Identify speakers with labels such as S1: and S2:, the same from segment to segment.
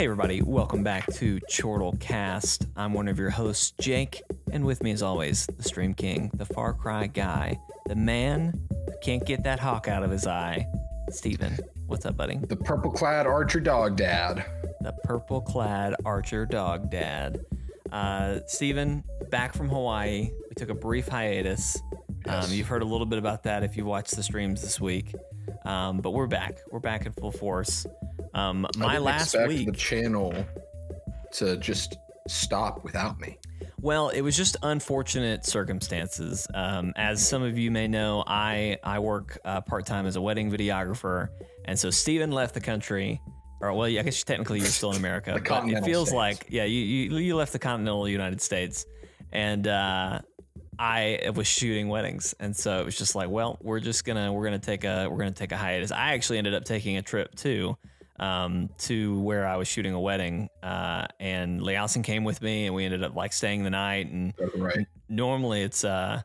S1: Hey, everybody, welcome back to Chortle Cast. I'm one of your hosts, Jake, and with me, as always, the Stream King, the Far Cry guy, the man who can't get that hawk out of his eye, Steven. What's up, buddy?
S2: The purple clad archer dog dad.
S1: The purple clad archer dog dad. Uh, Steven, back from Hawaii. We took a brief hiatus.
S2: Yes.
S1: Um, you've heard a little bit about that if you watched the streams this week. Um, but we're back. We're back in full force. Um, my last
S2: expect
S1: week.
S2: the channel to just stop without me.
S1: Well, it was just unfortunate circumstances. Um, as some of you may know, I I work uh, part time as a wedding videographer, and so Stephen left the country. Or well, I guess technically you're still in America,
S2: The
S1: but it feels
S2: states.
S1: like yeah, you, you you left the continental United States, and uh, I was shooting weddings, and so it was just like, well, we're just gonna we're gonna take a we're gonna take a hiatus. I actually ended up taking a trip too, um, to where I was shooting a wedding, uh, and Lee came with me, and we ended up like staying the night. And
S2: Right.
S1: normally it's uh,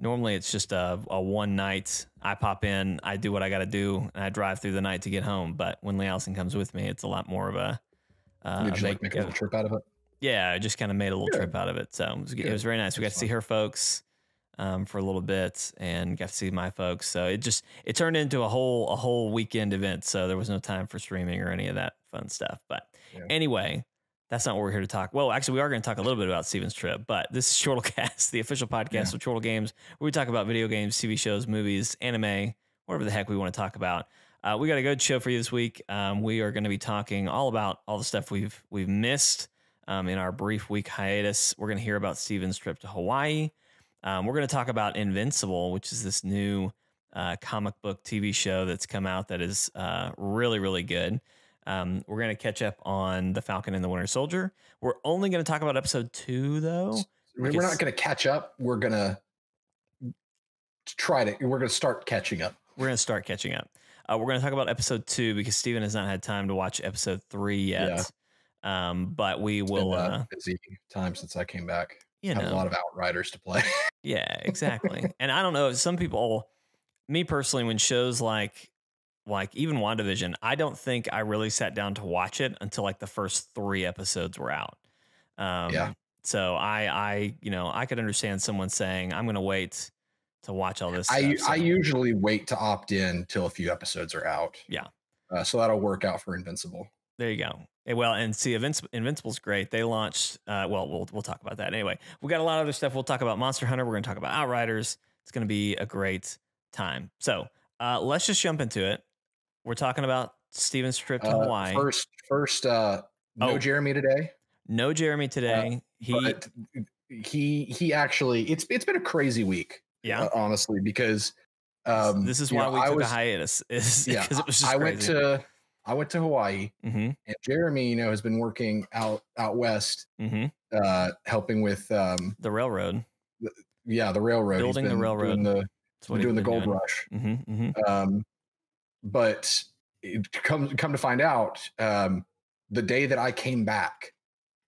S1: normally it's just a, a one night. I pop in, I do what I got to do, and I drive through the night to get home. But when Lee comes with me, it's a lot more of a uh,
S2: Did you like make a little trip out of it?
S1: yeah, I just kind of made a little
S2: Good.
S1: trip out of it. So it was, it was very nice. We got
S2: That's
S1: to see her folks um, for a little bit and got to see my folks. So it just it turned into a whole a whole weekend event. So there was no time for streaming or any of that fun stuff. But
S2: Yeah.
S1: anyway, that's not what we're here to talk. Well, actually, we are going to talk a little bit about Steven's trip, but this is Chortlecast, the official podcast
S2: Yeah.
S1: of Chortle Games, where we talk about video games, TV shows, movies, anime, whatever the heck we want to talk about. Uh, we got a good show for you this week. Um, we are going to be talking all about all the stuff we've we've missed um, in our brief week hiatus. We're going to hear about Steven's trip to Hawaii. Um, we're going to talk about Invincible, which is this new uh, comic book TV show that's come out that is uh, really really good. Um, we're going to catch up on the Falcon and the Winter Soldier. We're only going to talk about episode two, though.
S2: We're not going to catch up. We're going to try to. We're going to start catching up.
S1: We're going to start catching up. Uh, we're going to talk about episode two because Steven has not had time to watch episode three yet. Um, but we
S2: It's
S1: will,
S2: been
S1: uh,
S2: busy time since I came back.
S1: You
S2: have a lot of outriders to play.
S1: yeah, exactly. and I don't know, some people, me personally, when shows like, like even WandaVision, I don't think I really sat down to watch it until like the first three episodes were out. Um,
S2: Yeah.
S1: So I, I, you know, I could understand someone saying, I'm going to wait to watch all this.
S2: I
S1: stuff.
S2: I
S1: So-
S2: usually wait to opt in till a few episodes are out.
S1: Yeah.
S2: Uh, so that'll work out for Invincible.
S1: There you go. Eh, Well, and see, Invinci- Invincible's great. They launched. Uh, well, we'll we'll talk about that anyway. We got a lot of other stuff. We'll talk about Monster Hunter. We're going to talk about Outriders. It's going to be a great time. So uh, let's just jump into it. We're talking about Steven's trip to
S2: Uh,
S1: Hawaii.
S2: First, first, uh, no
S1: Oh.
S2: Jeremy today.
S1: no Jeremy today. he
S2: but he he actually it's it's been a crazy week
S1: yeah.
S2: uh, honestly because um
S1: this is why
S2: know,
S1: we took
S2: was-
S1: a hiatus. Is
S2: yeah
S1: because it was just
S2: i went to i went to hawaii
S1: hmm
S2: and jeremy you know has been working out out west
S1: hmm
S2: uh helping with um
S1: The railroad.
S2: yeah the railroad. He's
S1: Building the
S2: been
S1: railroad.
S2: doing the, doing the gold rush.
S1: Hmm hmm
S2: um but it come come to find out um the day that i came back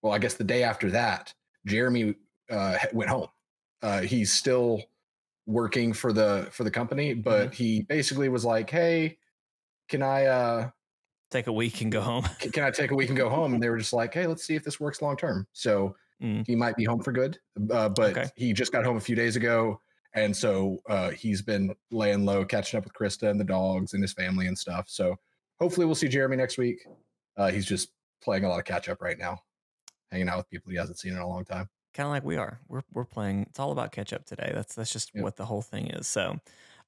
S2: well i guess the day after that jeremy uh went home. Uh he's still working for the for the company but he basically was like hey can i uh
S1: Take a week and go home.
S2: can, i take a week and go home and they were just like hey let's see if this works long term so
S1: Mm.
S2: he might be home for good uh, but
S1: Okay.
S2: he just got home a few days ago and so uh, he's been laying low catching up with krista and the dogs and his family and stuff so hopefully we'll see jeremy next week uh, he's just playing a lot of catch up right now hanging out with people he hasn't seen in a long time
S1: kind of like we are. We're we're playing. It's all about catch up today. That's that's just
S2: Yep.
S1: what the whole thing is. So,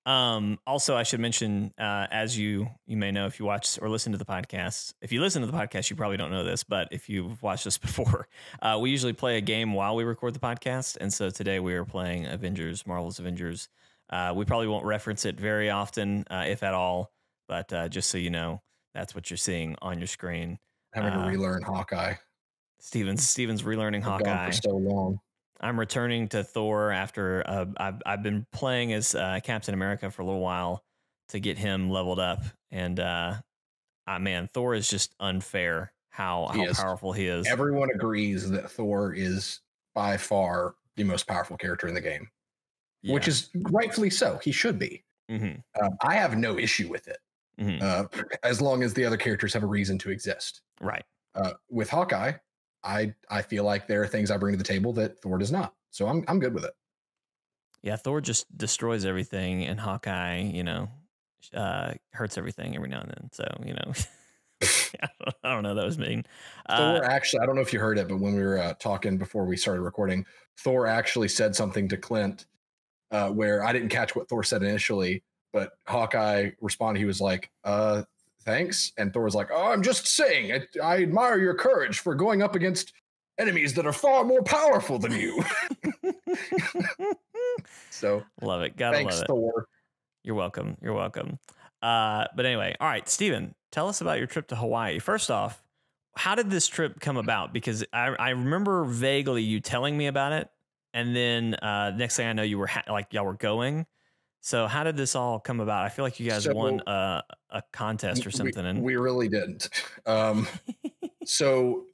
S1: um, also I should mention, uh, as you you may know if you watch or listen to the podcast. If you listen to the podcast, you probably don't know this, but if you've watched this before, uh, we usually play a game while we record the podcast, and so today we are playing Avengers, Marvel's Avengers. Uh, we probably won't reference it very often, uh, if at all, but uh, just so you know, that's what you're seeing on your screen.
S2: having to relearn hawkeye
S1: Stevens Stevens relearning
S2: I've
S1: Hawkeye.
S2: for so long
S1: I'm returning to Thor after uh, I've I've been playing as uh, Captain America for a little while to get him leveled up, and uh, ah, man, Thor is just unfair how
S2: He
S1: how
S2: is.
S1: powerful he is.
S2: everyone agrees that thor is by far the most powerful character in the game which is rightfully so. He should be.
S1: Hmm
S2: um, i have no issue with it
S1: hmm
S2: uh, as long as the other characters have a reason to exist.
S1: Right.
S2: Uh, with Hawkeye, I I feel like there are things I bring to the table that Thor does not. So I'm I'm good with it.
S1: Yeah, Thor just destroys everything, and Hawkeye, you know, uh, hurts everything every now and then. So you know, I don't know. That was mean.
S2: Thor uh, actually, I don't know if you heard it, but when we were uh, talking before we started recording, Thor actually said something to Clint uh, where I didn't catch what Thor said initially, but Hawkeye responded. He was like, uh, thanks. And Thor was like, oh, I'm just saying, I, I admire your courage for going up against enemies that are far more powerful than you. so
S1: love it. Gotta
S2: thanks,
S1: love it.
S2: Thor.
S1: You're welcome. You're welcome. Uh, but anyway, all right, Stephen, tell us about your trip to Hawaii. First off, how did this trip come about? Because I, I remember vaguely you telling me about it, and then uh, next thing I know, you were ha- like y'all were going. So how did this all come about? I feel like you guys so, won a, a contest or something.
S2: We,
S1: and
S2: we really didn't. Um, so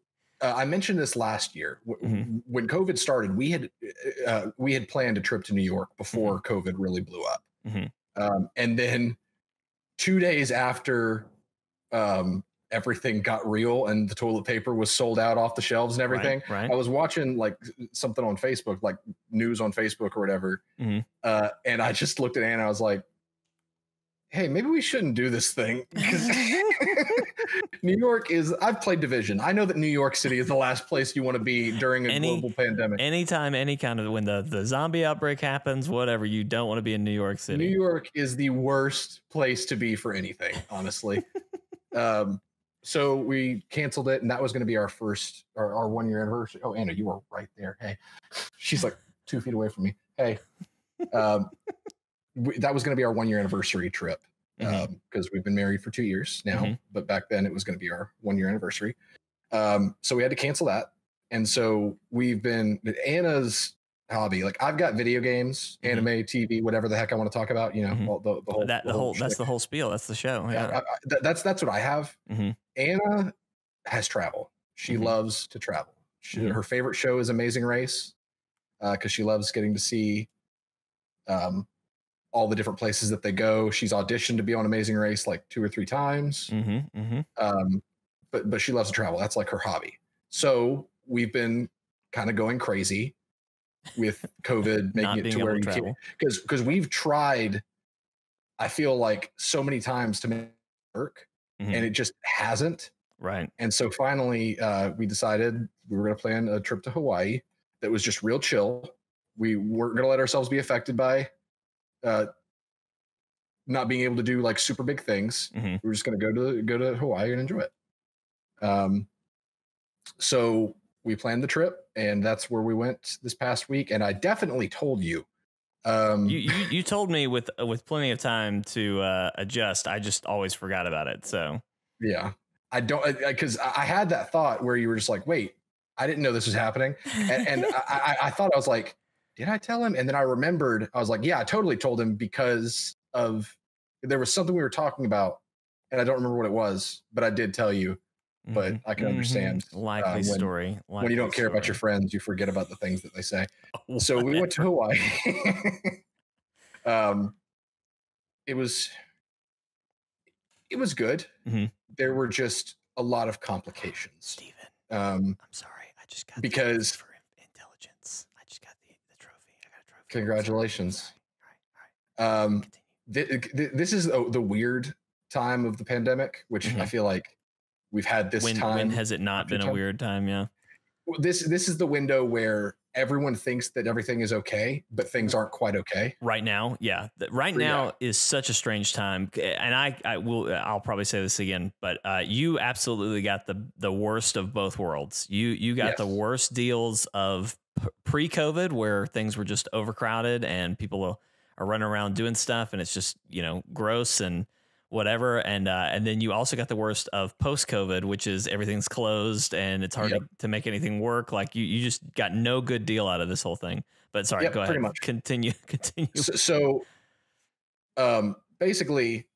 S2: uh, I mentioned this last year mm-hmm. when COVID started. We had uh, uh, we had planned a trip to New York before mm-hmm. COVID really blew up, mm-hmm. um, and then two days after um, everything got real and the toilet paper was sold out off the shelves and everything.
S1: Right, right.
S2: I was watching like something on Facebook, like news on Facebook or whatever. Mm-hmm. Uh, and I just looked at Anna. I was like, hey, maybe we shouldn't do this thing. New York is, I've played Division. I know that New York City is the last place you want to be during a Any, global pandemic.
S1: Anytime, any kind of, when the, the zombie outbreak happens, whatever, you don't want to be in New York City.
S2: New York is the worst place to be for anything, honestly. um, so we canceled it, and that was going to be our first, our, our one year anniversary. Oh, Anna, you were right there. Hey, she's like two feet away from me. Hey, um, we, that was going to be our one year anniversary trip because mm-hmm. um, we've been married for two years now, mm-hmm. but back then it was going to be our one year anniversary. Um, so we had to cancel that, and so we've been Anna's hobby. Like I've got video games, mm-hmm. anime, TV, whatever the heck I want to talk about. You know, mm-hmm. the, the, whole
S1: that the,
S2: the
S1: whole, that's the whole spiel. That's the show. Yeah,
S2: I, I, that's that's what I have. Mm-hmm. Anna has travel. She mm-hmm. loves to travel. She, mm-hmm. Her favorite show is Amazing Race because uh, she loves getting to see um, all the different places that they go. She's auditioned to be on Amazing Race like two or three times. Mm-hmm, mm-hmm. Um, but but she loves to travel. That's like her hobby. So we've been kind of going crazy with COVID, making it to where you can't because because we've tried. I feel like so many times to make it work, mm-hmm. and it just hasn't.
S1: Right.
S2: And so finally, uh, we decided we were going to plan a trip to Hawaii that was just real chill. We weren't going to let ourselves be affected by uh, not being able to do like super big things. Mm-hmm. We are just going to go to go to Hawaii and enjoy it. Um, so we planned the trip, and that's where we went this past week. And I definitely told you.
S1: Um, you, you, you told me with uh, with plenty of time to uh, adjust. I just always forgot about it. So
S2: yeah, I don't because I, I, I, had that thought where you were just like, wait, I didn't know this was happening, and, and I, I thought I was like, did I tell him? And then I remembered, I was like, yeah, I totally told him because of there was something we were talking about, and I don't remember what it was, but I did tell you. But mm-hmm. I can understand.
S1: Mm-hmm. Likely uh, when,
S2: story.
S1: Likely
S2: when you don't care
S1: story.
S2: about your friends, you forget about the things that they say. Oh, so we went to Hawaii. um, it was it was good. Mm-hmm. There were just a lot of complications.
S1: Steven, um, I'm sorry. I just got
S2: because for intelligence. I just got the, the trophy. I got Congratulations. All right, all right. Um, th- th- this is the, the, weird time of the pandemic, which mm-hmm. I feel like we've had this
S1: when,
S2: time.
S1: When has it not been time? a weird time? Yeah.
S2: This this is the window where everyone thinks that everything is okay, but things aren't quite okay.
S1: Right now, yeah. Right now yeah. is such a strange time, and I, I will. I'll probably say this again, but uh, you absolutely got the the worst of both worlds. You you got yes. the worst deals of pre-COVID, where things were just overcrowded and people are running around doing stuff, and it's just you know gross and whatever. And uh, and then you also got the worst of post-COVID, which is everything's closed and it's hard yep. to, to, make anything work. Like you, you just got no good deal out of this whole thing. But sorry,
S2: yep,
S1: go ahead.
S2: Much.
S1: Continue. Continue.
S2: So, so um, basically,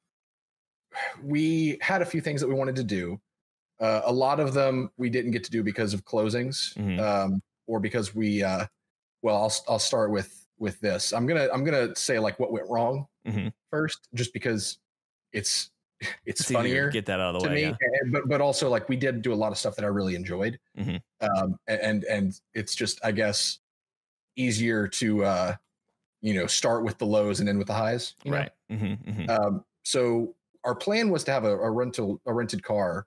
S2: we had a few things that we wanted to do. Uh, a lot of them we didn't get to do because of closings. Mm-hmm. Um, or because we uh well I'll I'll start with with this. I'm going to I'm going to say like what went wrong mm-hmm. first just because it's it's,
S1: It's
S2: funnier
S1: get that out of the
S2: to
S1: way.
S2: me,
S1: yeah.
S2: and- but but also like we did do a lot of stuff that I really enjoyed,
S1: Mhm.
S2: um, and and it's just I guess easier to uh, you know start with the lows and end with the highs. you know?
S1: Right. hmm hmm
S2: Um, so our plan was to have a, a rental a rented car,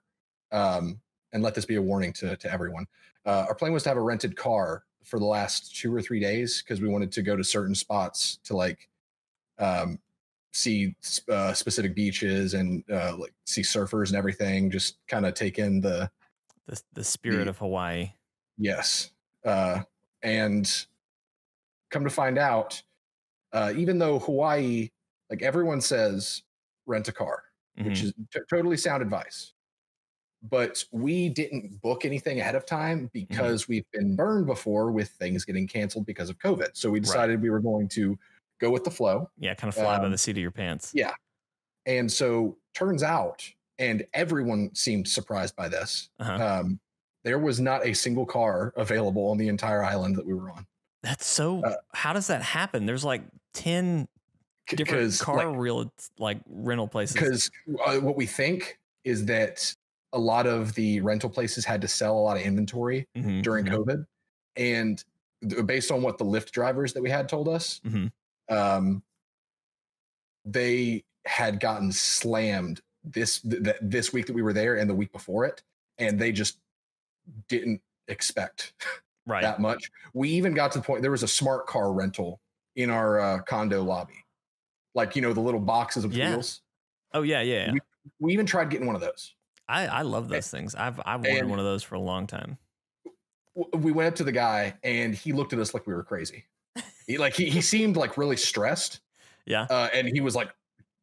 S2: um, and let this be a warning to to everyone. Uh, our plan was to have a rented car for the last two or three days because we wanted to go to certain spots to like um, see uh, specific beaches and uh, like see surfers and everything. Just kind of take in the
S1: The the spirit
S2: the-
S1: of Hawaii.
S2: Yes. Uh, and come to find out, uh, even though Hawaii, like everyone says, rent a car, which
S1: Mhm.
S2: is t- totally sound advice. But we didn't book anything ahead of time because we've been burned before with things getting canceled because of COVID. So we decided we were going to go with the flow.
S1: yeah, kind of fly by
S2: um,
S1: the seat of your pants.
S2: yeah. And so turns out, and everyone seemed surprised by this.
S1: Uh-huh.
S2: Um, there was not a single car available on the entire island that we were on.
S1: That's so.
S2: uh,
S1: how does that happen? There's like ten different car
S2: like,
S1: real like rental places.
S2: because uh, what we think is that a lot of the rental places had to sell a lot of inventory
S1: Mhm,
S2: during
S1: mhm.
S2: COVID, and based on what the Lyft drivers that we had told us,
S1: Mhm.
S2: Um, they had gotten slammed this th- th- this week that we were there and the week before it, and they just didn't expect
S1: right.
S2: that much. We even got to the point there was a smart car rental in our uh, condo lobby, like you know the little boxes of
S1: Yeah.
S2: wheels.
S1: oh yeah, yeah. yeah.
S2: We- We even tried getting one of those.
S1: I I love those things. I've I've wanted one of those for a long time.
S2: We went up to the guy and he looked at us like we were crazy. He like he, he seemed like really stressed,
S1: Yeah.
S2: uh, and he was like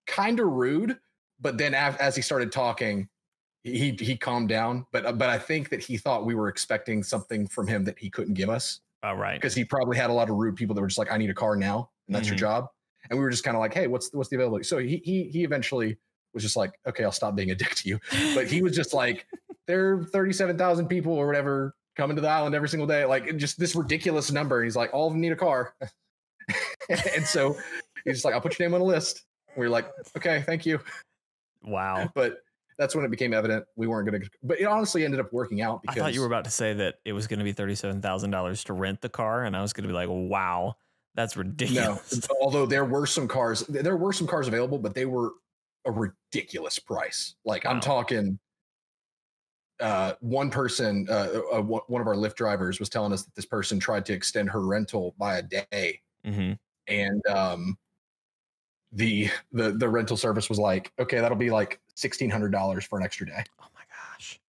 S2: kind of rude. But then as, as he started talking, he he calmed down. But uh, but I think that he thought we were expecting something from him that he couldn't give us.
S1: All right.
S2: because he probably had a lot of rude people that were just like, "I need a car now," and that's
S1: Mhm.
S2: your job. And we were just kind of like, "Hey, what's the, what's the availability?" So he he he eventually was just like, "Okay, I'll stop being a dick to you." But he was just like, "There are thirty seven thousand people or whatever coming to the island every single day, like just this ridiculous number." He's like, "All of them need a car," and so he's like, "I'll put your name on a list." We are like, "Okay, thank you,"
S1: wow.
S2: but. That's when it became evident we weren't going to, but it honestly ended up working out
S1: I thought you were about to say that it was going to be thirty-seven thousand dollars to rent the car, and I was going to be like, "Wow, that's ridiculous.
S2: No,
S1: ridiculous."
S2: although there were some cars, there were some cars available, but they were a ridiculous price. Like
S1: Wow.
S2: I'm talking, uh, one person, uh, uh, one of our Lyft drivers was telling us that this person tried to extend her rental by a day,
S1: hmm
S2: and um, the the the rental service was like, okay, that'll be like sixteen hundred dollars for an extra day,
S1: Oh my gosh,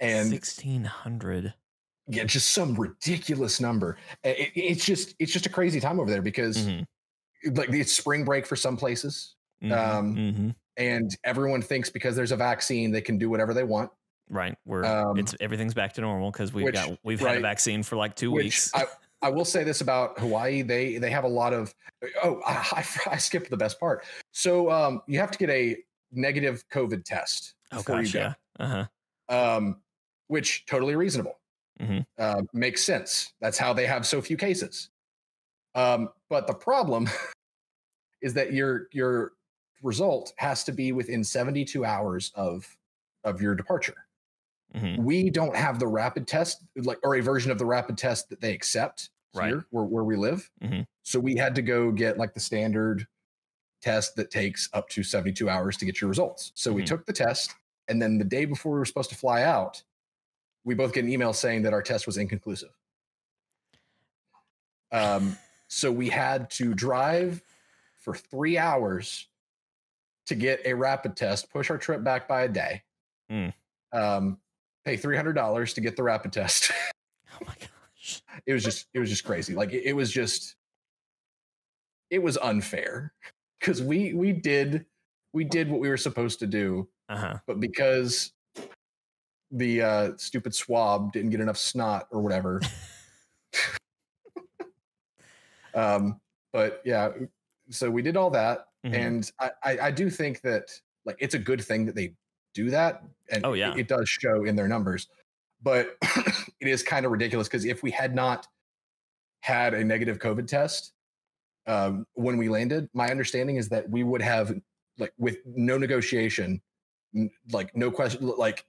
S2: and
S1: sixteen hundred.
S2: yeah, just some ridiculous number. It- it- it's just it's just a crazy time over there because
S1: Mm-hmm.
S2: like it's spring break for some places. Um,
S1: hmm
S2: and everyone thinks because there's a vaccine they can do whatever they want
S1: Right. We're
S2: um,
S1: it's everything's back to normal because we've
S2: which-
S1: got we've had a vaccine for like two weeks.
S2: I, I will say this about hawaii they they have a lot of oh i, I, I skipped the best part so um you have to get a negative covid test
S1: oh
S2: before
S1: gosh,
S2: you
S1: yeah. Uh huh.
S2: go um which totally reasonable
S1: Mhm.
S2: uh, makes sense that's how they have so few cases um but the problem is that your your result has to be within 72 hours of of your departure
S1: hmm
S2: we don't have the rapid test like or a version of the rapid test that they accept
S1: Right.
S2: here where, where we live
S1: Mhm.
S2: so we had to go get like the standard test that takes up to 72 hours to get your results so we
S1: Mhm.
S2: took the test and then the day before we were supposed to fly out we both get an email saying that our test was inconclusive um, so we had to drive for three hours to get a rapid test push our trip back by a day
S1: Mm.
S2: um, pay $300 to get the rapid test
S1: Oh my gosh.
S2: it was just it was just crazy like it, it was just it was unfair because we we did we did what we were supposed to do
S1: Uh huh.
S2: but because the uh stupid swab didn't get enough snot or whatever um but yeah so we did all that
S1: Mhm.
S2: and I, I i do think that like it's a good thing that they do that and
S1: Oh,
S2: it- it, does show in their numbers but it is kind of ridiculous because if we had not had a negative covid test um, when we landed my understanding is that we would have like with no negotiation, n- like no question, like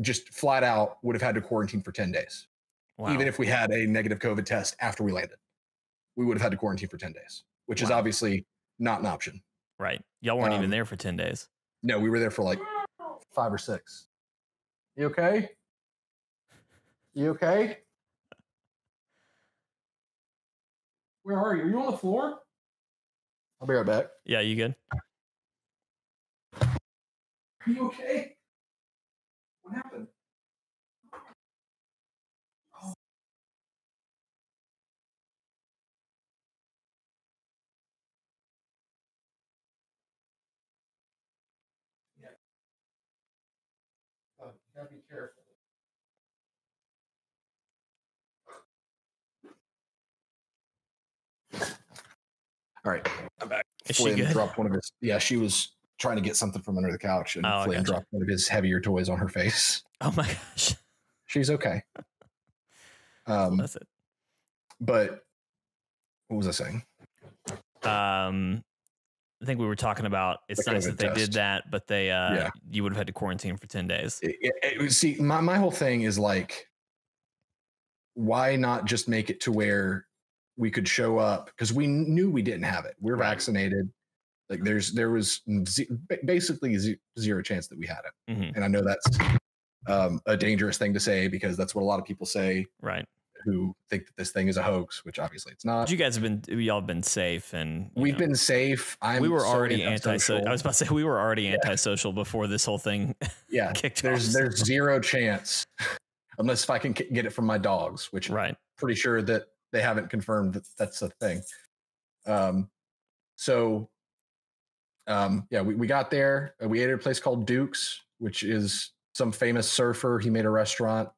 S2: just flat out would have had to quarantine for 10 days.
S1: Wow.
S2: Even if we had a negative COVID test after we landed, we would have had to quarantine for 10 days, which is obviously not an option.
S1: right. Y'all weren't even
S2: um,
S1: there for 10 days.
S2: No, we were there for like five or six. You okay? You okay? Where are you? Are you on the floor? I'll be right back.
S1: Yeah, you good?
S2: Are you okay? What happened? All right, I'm back.
S1: Is she
S2: Flynn
S1: good?
S2: dropped one of his. Yeah, she was trying to get something from under the couch, and
S1: Oh,
S2: Flynn
S1: gotcha.
S2: dropped one of his heavier toys on her face.
S1: Oh my gosh.
S2: She's okay. Um,
S1: That's it.
S2: but what was I saying?
S1: Um, I think we were talking about it's
S2: The
S1: nice
S2: COVID
S1: that they did that, but they uh
S2: Yeah.
S1: you would have had to quarantine for 10 days.
S2: It- it- it- see, my my whole thing is like, why not just make it to where we could show up because we knew we didn't have it. We're
S1: Right.
S2: vaccinated. Like there's there was ba- basically ze- zero chance that we had it,
S1: Mhm.
S2: and I know that's um, a dangerous thing to say because that's what a lot of people say
S1: Right.
S2: who think that this thing is a hoax, which obviously it's not.
S1: But you guys have been y'all have been safe and
S2: We've
S1: know,
S2: been safe. I'm
S1: we were
S2: so
S1: already anti
S2: antisocial.
S1: I was about to say we were already antisocial before this whole thing
S2: yeah.
S1: kicked
S2: There's
S1: off.
S2: there's zero chance unless if I can k- get it from my dogs, which
S1: right.
S2: pretty sure that they haven't confirmed that that's a thing. Um, so, um, yeah, we, we got there. We ate at a place called Duke's, which is some famous surfer. He made a restaurant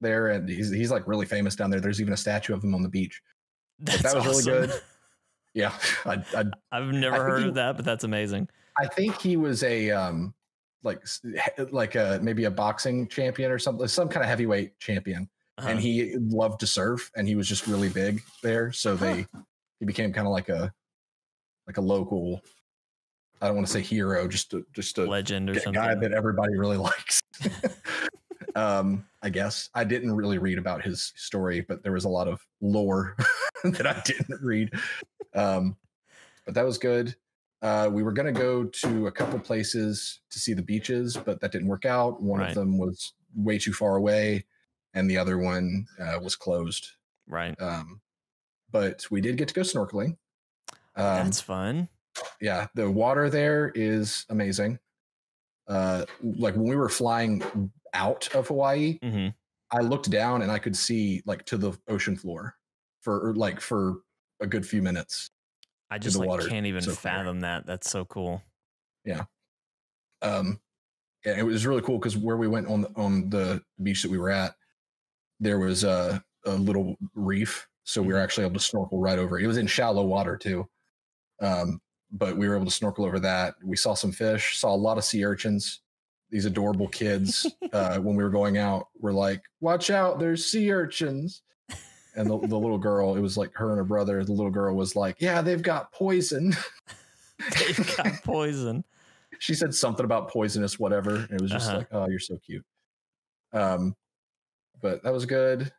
S2: there, and he's he's like really famous down there. There's even a statue of him on the beach.
S1: That's
S2: that was really good. Yeah, I, I
S1: I've never
S2: think
S1: heard
S2: he-
S1: of that, but that's amazing.
S2: I think he was a um like like a maybe a boxing champion or something, some kind of heavyweight champion.
S1: Uh-huh.
S2: and he loved to surf and he was just really big there. So they he became kind of like a like a local i don't want to say hero just a, just a
S1: legend or something.
S2: guy that everybody really likes. Um i guess. I didn't really read about his story but there was a lot of lore that i didn't read. Um but that was good. Uh we were going to go to a couple places to see the beaches but that didn't work out. One
S1: Right.
S2: of them was way too far away and the other one uh, was closed
S1: right.
S2: um but we did get to go snorkeling um
S1: that's fun.
S2: yeah the water there is amazing uh like when we were flying out of hawaii
S1: hmm
S2: i looked down and i could see like to the ocean floor for like for a good few minutes
S1: I just like
S2: water
S1: can't even
S2: so
S1: fathom that. That's so cool. Yeah.
S2: Um and it was really cool because where we went on the, on the beach that we were at there was a, a little reef so we were actually able to snorkel right over it. it was in shallow water too um but we were able to snorkel over that we saw some fish saw a lot of sea urchins these adorable kids uh when we were going out were like watch out there's sea urchins and the, the little girl it was like her and her brother the little girl was like yeah they've got poison
S1: They've got poison.
S2: she said something about poisonous whatever and it was just
S1: Uh-huh.
S2: like oh you're so cute um but that was good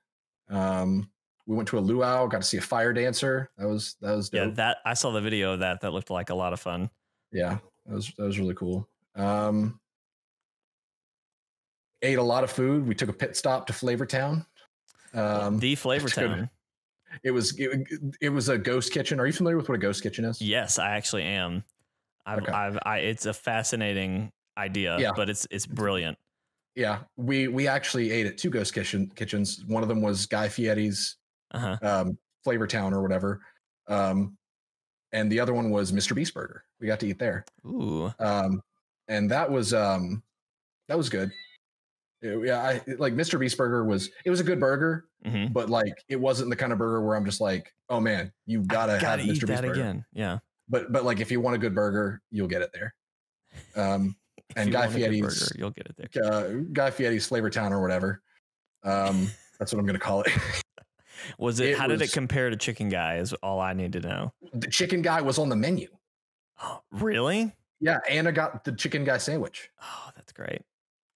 S2: um we went to a luau got to see a fire dancer that was that was dope.
S1: Yeah, that I saw the video of that. That looked like a lot of fun.
S2: yeah that was that was really cool um ate a lot of food we took a pit stop to flavortown um
S1: the Flavor. Town.
S2: it was it, it was a ghost kitchen are you familiar with what a ghost kitchen is
S1: Yes, I actually am. I've,
S2: Okay.
S1: I've, I, it's a fascinating idea,
S2: Yeah.
S1: but it's it's brilliant.
S2: Yeah we we actually ate at two ghost kitchen kitchens one of them was guy fieri's
S1: Uh huh.
S2: um, Flavor Town or whatever. Um, and the other one was Mr. Beast Burger. We got to eat there.
S1: Ooh,
S2: Um, and that was um, that was good. It- yeah, I like Mr. Beast Burger was it was a good burger,
S1: hmm
S2: but like it wasn't the kind of burger where I'm just like, oh man, you gotta,
S1: gotta
S2: have Mr. Beast Burger.
S1: again. Yeah.
S2: But but like if you want a good burger, you'll get it there. Um, And Guy Fieri's-
S1: burger, you'll get it there.
S2: uh, Guy Fieri's Flavor Town or whatever. Um, that's what I'm gonna call it.
S1: Was it?
S2: it
S1: how did it compare to Chicken Guy? Is all I need to know.
S2: the chicken guy was on the menu.
S1: really?
S2: Yeah, Anna got the chicken guy sandwich.
S1: Oh, that's great.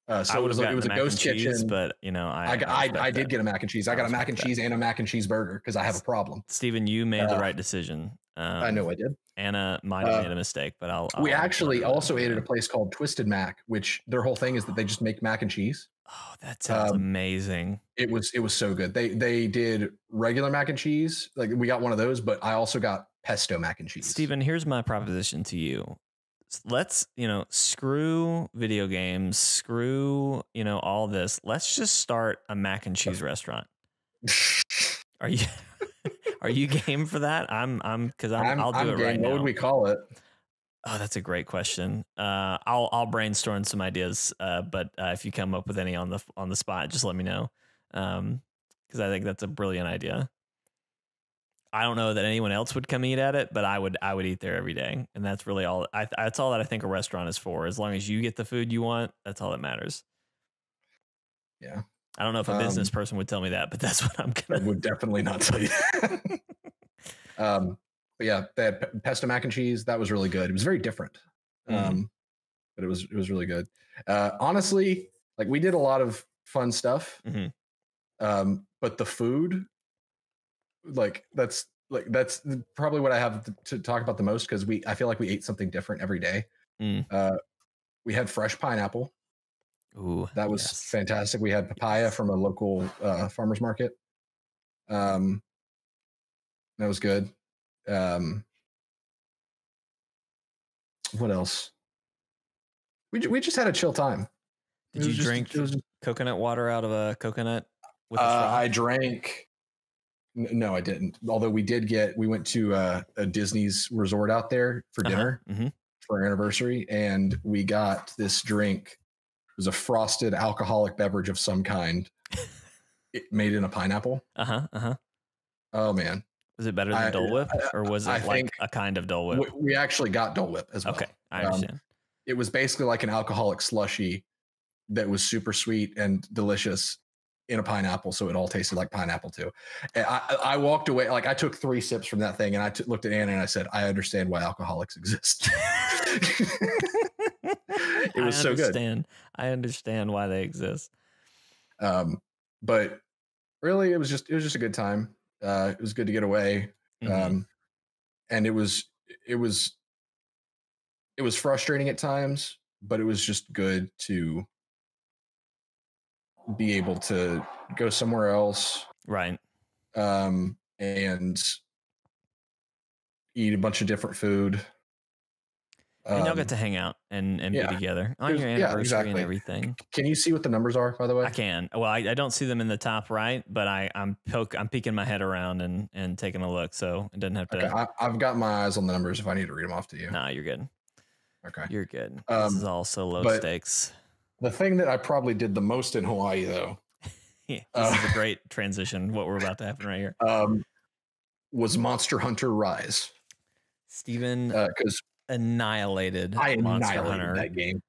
S2: Uh, so
S1: I
S2: it
S1: would
S2: was, it was a ghost
S1: cheese,
S2: kitchen.
S1: but you know, I
S2: I, got- I, I, did get a mac and cheese. I
S1: I
S2: got a mac and
S1: that.
S2: cheese and a mac and cheese burger because I have a problem.
S1: Stephen, you made the
S2: Uh,
S1: right decision. Um,
S2: I know I did.
S1: Anna might have
S2: Uh,
S1: made a mistake, but I'll.
S2: we
S1: I'll
S2: actually also ate at a place called Twisted Mac, which their whole thing is that they just make mac and cheese.
S1: Oh, that sounds
S2: um,
S1: amazing.
S2: It was it was so good. They they did regular mac and cheese. Like we got one of those, but I also got pesto mac and cheese.
S1: Stephen, here's my proposition to you. Let's, you know, screw video games, screw, you know, all this. Let's just start a mac and cheese restaurant. Are you are you game for that? I'm I'm because I'm,
S2: I'm,
S1: I'll do
S2: I'm
S1: it
S2: game.
S1: right
S2: What
S1: now.
S2: would we call it?
S1: Oh, that's a great question. Uh, I'll I'll brainstorm some ideas. Uh, but uh, if you come up with any on the on the spot, just let me know. Um, because I think that's a brilliant idea. I don't know that anyone else would come eat at it, but I would I would eat there every day, and that's really all. I that's all that I think a restaurant is for. As long as you get the food you want, that's all that matters.
S2: Yeah.
S1: I don't know if a business
S2: Um,
S1: person would tell me that, but that's what I'm gonna.
S2: would definitely not tell you. um, but yeah, they had pesto mac and cheese. That was really good. It was very different,
S1: Mhm.
S2: um, but it was it was really good. Uh, honestly, like we did a lot of fun stuff,
S1: Mhm.
S2: um, but the food, like that's like that's probably what I have to, to talk about the most because we I feel like we ate something different every day.
S1: Mm.
S2: Uh, we had fresh pineapple.
S1: Ooh,
S2: That was
S1: yes.
S2: fantastic. We had papaya from a local uh, farmers market. Um, that was good. Um, what else? We we just had a chill time.
S1: Did you
S2: just-
S1: drink
S2: it was
S1: coconut water out of a coconut with a
S2: uh,
S1: straw?
S2: I drank. No, I didn't. Although we did get, we went to uh, a Disney's resort out there for
S1: Uh-huh.
S2: dinner
S1: Mhm.
S2: for our anniversary, and we got this drink. It was a frosted alcoholic beverage of some kind, it, made in a pineapple.
S1: Uh-huh. Uh-huh.
S2: Oh man,
S1: Was it better than
S2: I-
S1: Dole Whip, or was it
S2: I
S1: like
S2: think
S1: a kind of Dole Whip?
S2: we, actually got Dole Whip as well.
S1: okay, I
S2: Um,
S1: understand.
S2: it was basically like an alcoholic slushy that was super sweet and delicious in a pineapple, so it all tasted like pineapple too. And I, I walked away like I took three sips from that thing, and I t- looked at Anna and I said, "I understand why alcoholics exist." it was so good.
S1: understand. I understand why they exist.
S2: Um, but really, it was just it was just a good time. Uh, it was good to get away.
S1: Mhm.
S2: um, and it was it was it was frustrating at times but it was just good to be able to go somewhere else
S1: right.
S2: um, and eat a bunch of different food
S1: And y'all
S2: Um,
S1: get to hang out and, and
S2: yeah.
S1: be together on your
S2: yeah,
S1: anniversary and everything.
S2: can you see what the numbers are by the way
S1: I can. Well, I, I don't see them in the top right, but I, I'm poke I'm peeking my head around and, and taking a look. So it doesn't have to
S2: okay I, i've got my eyes on the numbers if i need to read them off to you
S1: Nah, you're good.
S2: okay
S1: You're good. this
S2: Um,
S1: is all so low stakes.
S2: The thing that i probably did the most in hawaii though
S1: Yeah, this is
S2: uh,
S1: a great transition. What we're about to happen right here.
S2: um, was monster hunter rise
S1: Steven
S2: because
S1: annihilated
S2: I
S1: Monster
S2: annihilated
S1: Hunter.
S2: that game.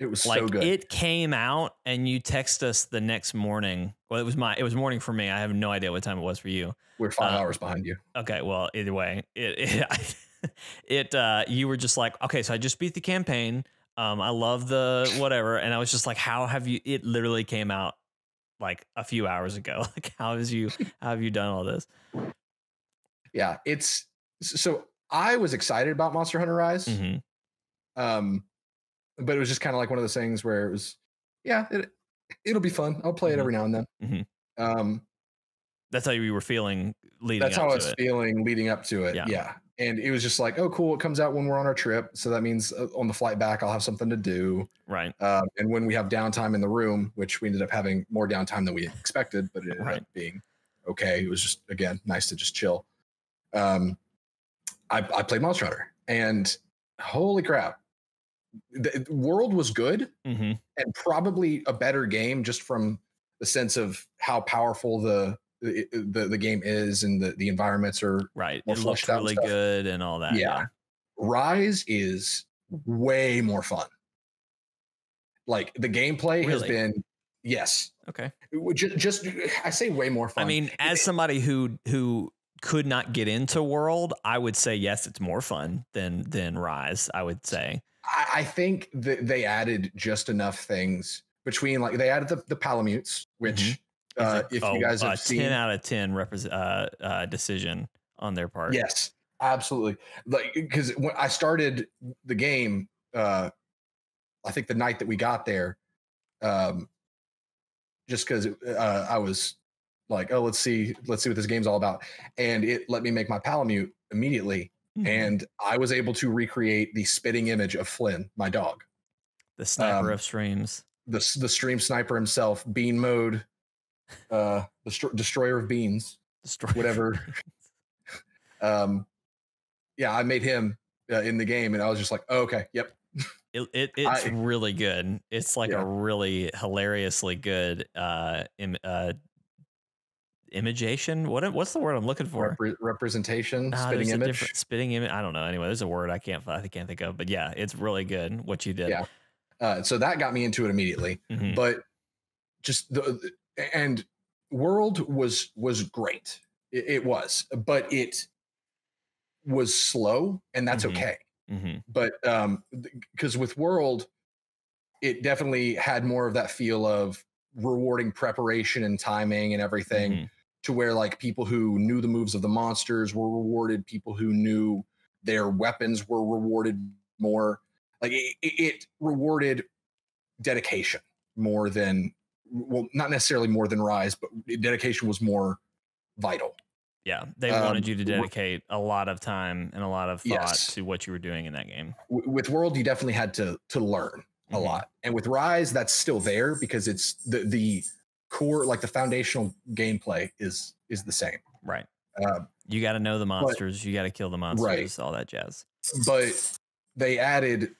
S2: It was
S1: like
S2: so good.
S1: it came out and you text us the next morning. Well, it was my it was morning for me. I have no idea what time it was for you.
S2: We're five
S1: uh,
S2: hours behind you.
S1: Okay, well, either way, it it, it uh you were just like, okay, so I just beat the campaign. Um I love the whatever and I was just like, how have you it literally came out like a few hours ago. Like how has you how have you done all this?
S2: Yeah, it's so I was excited about Monster Hunter Rise.
S1: Mhm.
S2: Um, but it was just kind of like one of those things where it was, yeah, it, it'll be fun. I'll play it
S1: Mhm.
S2: every now and then.
S1: Mhm.
S2: Um,
S1: That's how you were feeling leading
S2: that's
S1: up
S2: how I
S1: to
S2: was
S1: it.
S2: feeling leading up to it.
S1: Yeah.
S2: Yeah. And it was just like, oh, cool. It comes out when we're on our trip. So that means uh, on the flight back, I'll have something to do.
S1: Right.
S2: Um, and when we have downtime in the room, which we ended up having more downtime than we expected, but it ended
S1: Right.
S2: up being okay. It was just again nice to just chill. Um, I, I played Monster Hunter, and holy crap, the, world was good
S1: hmm
S2: and probably a better game just from the sense of how powerful the the, the, the game is and the, the environments are.
S1: Right.
S2: More
S1: it
S2: looks
S1: really good and all that.
S2: Yeah. Rise is way more fun. Like the gameplay has been yes,
S1: Okay.
S2: It would ju- just I say way more fun.
S1: I mean, as somebody who who could not get into World, I would say yes, it's more fun than than Rise. I would say.
S2: I, I think that they added just enough things between like they added the, the Palamutes, which
S1: mm-hmm. Uh,
S2: if
S1: oh,
S2: you guys have
S1: uh,
S2: seen,
S1: ten out of ten represent uh, uh, decision on their part.
S2: yes, absolutely. Like because when I started the game, uh, I think the night that we got there, um, just because uh, I was like, oh, let's see, let's see what this game's all about, and it let me make my Palamute immediately,
S1: Mhm.
S2: and I was able to recreate the spitting image of Flynn, my dog.
S1: the sniper
S2: um,
S1: of streams.
S2: the the stream sniper himself, bean mode, uh, the stro- destroyer of beans,
S1: Destroyer
S2: whatever. Um, yeah, I made him uh, in the game, and I was just like, oh, okay, yep,
S1: It, it it's
S2: I-
S1: really good. It's like
S2: Yeah.
S1: a really hilariously good uh, Im- uh imagation. What what's the word I'm looking for?
S2: Repre- representation,
S1: Ah,
S2: spitting image.
S1: spitting image. I don't know. Anyway, there's a word I can't I can't think of, but yeah, it's really good what you did.
S2: Yeah. Uh, so that got me into it immediately.
S1: Mhm.
S2: But just the- and world was was great. It, it was, but it was slow, and that's
S1: Mhm.
S2: okay.
S1: Mhm.
S2: but um because with world it definitely had more of that feel of rewarding preparation and timing and everything
S1: Mhm.
S2: to where like people who knew the moves of the monsters were rewarded people who knew their weapons were rewarded more like it it rewarded dedication more than well not necessarily more than rise but dedication was more vital
S1: Yeah, they
S2: Um,
S1: wanted you to dedicate a lot of time and a lot of thought
S2: Yes.
S1: to what you were doing in that game.
S2: w- with world you definitely had to to learn a
S1: Mhm.
S2: lot and with rise that's still there because it's the the core like the foundational gameplay is is the same
S1: Right.
S2: uh,
S1: You got to know the monsters. you got to kill the monsters. All that jazz.
S2: but they added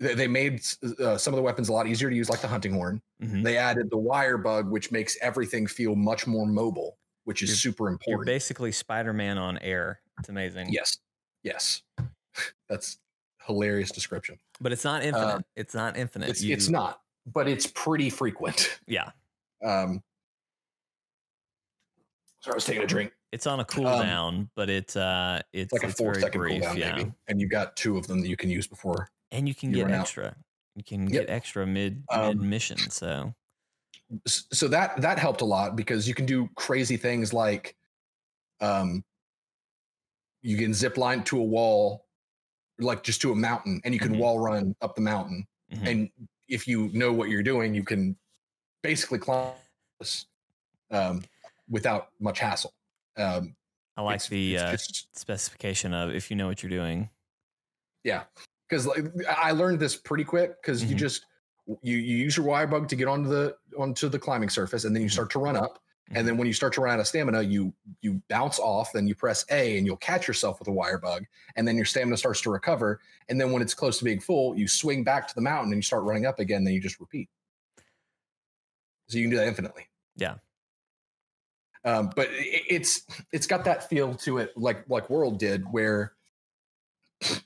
S2: they they made uh, some of the weapons a lot easier to use like the hunting horn
S1: Mhm.
S2: they added the wire bug which makes everything feel much more mobile which is
S1: You're-
S2: super
S1: You're
S2: important
S1: basically Spider-Man on air. It's amazing.
S2: yes yes that's hilarious description
S1: but it's not infinite. it's not infinite.
S2: Uh, it's
S1: You-
S2: it's not but it's pretty frequent
S1: Yeah,
S2: um sorry i was taking a drink
S1: it's on a cooldown, but it's uh, it's
S2: like a
S1: it's
S2: four
S1: brief.
S2: cooldown
S1: yeah,
S2: maybe and you've got two of them that you can use before
S1: and you can
S2: You
S1: get
S2: run out.
S1: extra. You can
S2: Yep.
S1: get extra mid
S2: Um,
S1: mid mission. So
S2: so that that helped a lot because you can do crazy things like um you can zip line to a wall like just to a mountain and you can
S1: Mhm.
S2: wall run up the mountain
S1: Mhm.
S2: and if you know what you're doing you can basically climb um without much hassle um
S1: I like
S2: it's-
S1: the
S2: it's
S1: uh,
S2: just-
S1: specification of if you know what you're doing.
S2: Yeah, because like I learned this pretty quick because you
S1: Mhm.
S2: just you you use your wire bug to get onto the onto the climbing surface, and then you
S1: Mhm.
S2: start to run up. And then when you start to run out of stamina, you you bounce off, then you press A, and you'll catch yourself with a wire bug, and then your stamina starts to recover. And then when it's close to being full, you swing back to the mountain and you start running up again. Then you just repeat. So you can do that infinitely.
S1: Yeah.
S2: Um, but it, it's it's got that feel to it, like like World did, where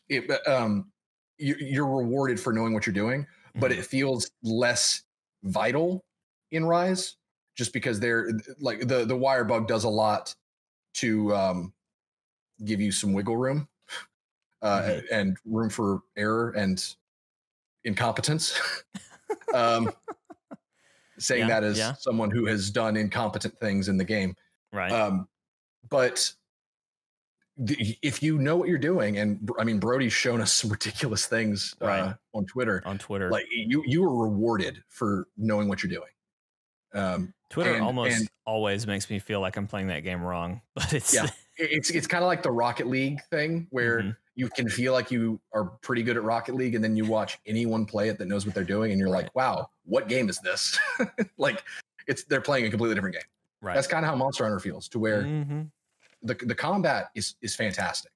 S2: it um you, you're rewarded for knowing what you're doing, but
S1: Mhm.
S2: it feels less vital in Rise, just because they're like the the wire bug does a lot to um give you some wiggle room, uh,
S1: Mhm.
S2: and room for error and incompetence. um, saying
S1: Yeah,
S2: that as
S1: yeah.
S2: someone who has done incompetent things in the game.
S1: right.
S2: Um, but if you know what you're doing, and I mean, Brody's shown us some ridiculous things uh, on Twitter.
S1: on Twitter.
S2: Like you, you were rewarded for knowing what you're doing. Um,
S1: Twitter
S2: and-
S1: almost
S2: and-
S1: always makes me feel like I'm playing that game wrong, but it's
S2: Yeah. it's it's kind of like the Rocket League thing where
S1: Mhm.
S2: you can feel like you are pretty good at Rocket League, and then you watch anyone play it that knows what they're doing, and you're like, wow, what game is this? like it's they're playing a completely different game.
S1: right.
S2: That's kind of how Monster Hunter feels, to where
S1: Mhm.
S2: The the combat is is fantastic.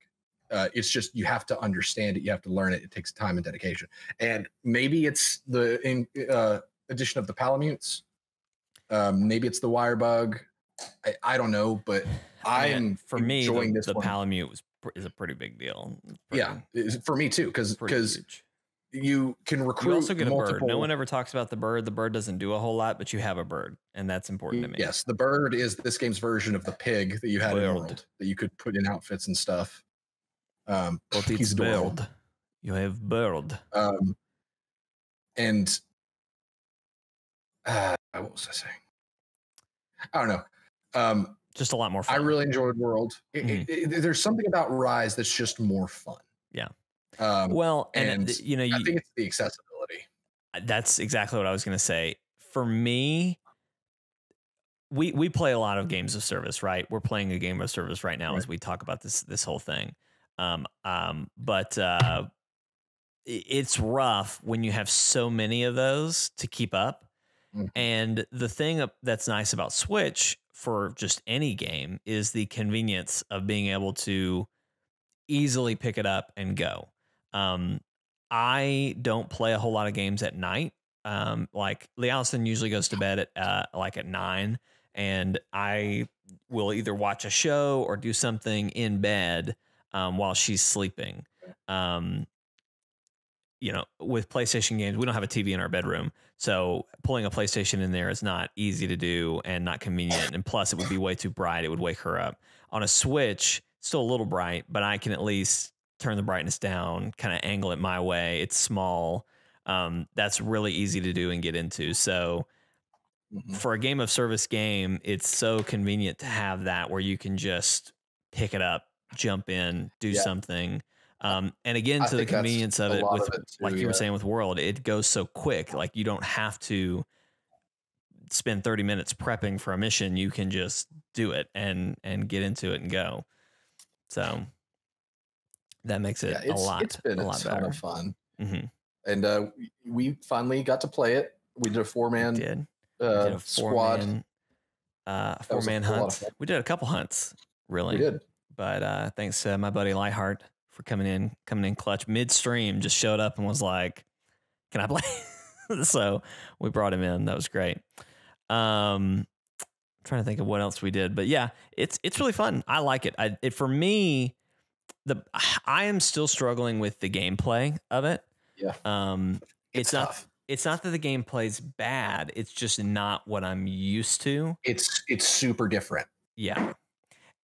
S2: Uh, it's just you have to understand it, you have to learn it. It takes time and dedication. And maybe it's the in, uh, addition of the Palamutes. Um, maybe it's the wire bug. I, I don't know, but I'm
S1: for me the,
S2: this
S1: the
S2: one.
S1: Palamute was is a pretty big deal. It's
S2: yeah, for me too, because because. You can recruit.
S1: You also get a
S2: multiple,
S1: bird. No one ever talks about the bird. The bird doesn't do a whole lot, but you have a bird, and that's important to me.
S2: Yes, the bird is this game's version of the pig that you had in
S1: Bird.
S2: World that you could put in outfits and stuff. Um,
S1: But
S2: he's
S1: it's bird. You have bird.
S2: Um, and uh, what was I saying? I don't know. Um,
S1: Just a lot more fun.
S2: I really enjoyed World. It-
S1: Mhm.
S2: it- it- there's something about Rise that's just more fun.
S1: Yeah.
S2: Um,
S1: well, and,
S2: and
S1: you know,
S2: I
S1: you,
S2: think it's the accessibility.
S1: that's exactly what I was going to say. For me, we we play a lot of games of service, right? We're playing a game of service right now
S2: Right.
S1: as we talk about this this whole thing. Um, um, but uh, it's rough when you have so many of those to keep up.
S2: Mhm.
S1: And the thing that's nice about Switch for just any game is the convenience of being able to easily pick it up and go. Um, I don't play a whole lot of games at night. Um, like Lee Allison usually goes to bed at uh, like at nine, and I will either watch a show or do something in bed um, while she's sleeping. Um, you know, with PlayStation games, we don't have a TV in our bedroom, so pulling a PlayStation in there is not easy to do and not convenient. And plus, it would be way too bright; it would wake her up. On a Switch, still a little bright, but I can at least turn the brightness down, kind of angle it my way. It's small. Um, that's really easy to do and get into. So
S2: Mhm.
S1: for a game of service game, it's so convenient to have that where you can just pick it up, jump in, do
S2: Yeah.
S1: something. Um, and again,
S2: I
S1: to the convenience of it, with
S2: of it too,
S1: like you were saying with World, it goes so quick. Like you don't have to spend 30 minutes prepping for a mission. You can just do it and and get into it and go. So that makes it
S2: yeah,
S1: a lot,
S2: it's been
S1: a
S2: a,
S1: lot
S2: ton
S1: better.
S2: of fun.
S1: hmm
S2: And uh, we- finally got to play it. We did a four man
S1: did.
S2: Uh,
S1: did a
S2: squad.
S1: four-man, uh, four man hunt. We did a couple hunts, really.
S2: We did.
S1: But uh, thanks to my buddy Lightheart for coming in, coming in clutch midstream. Just showed up and was like, "Can I play?" so we brought him in. That was great. Um, trying to think of what else we did, but yeah, it's it's really fun. I like it. I it for me. The I am still struggling with the gameplay of it.
S2: Yeah.
S1: Um, it's, not
S2: tough.
S1: it's not that the gameplay's bad. It's just not what I'm used to.
S2: It's it's super different.
S1: Yeah.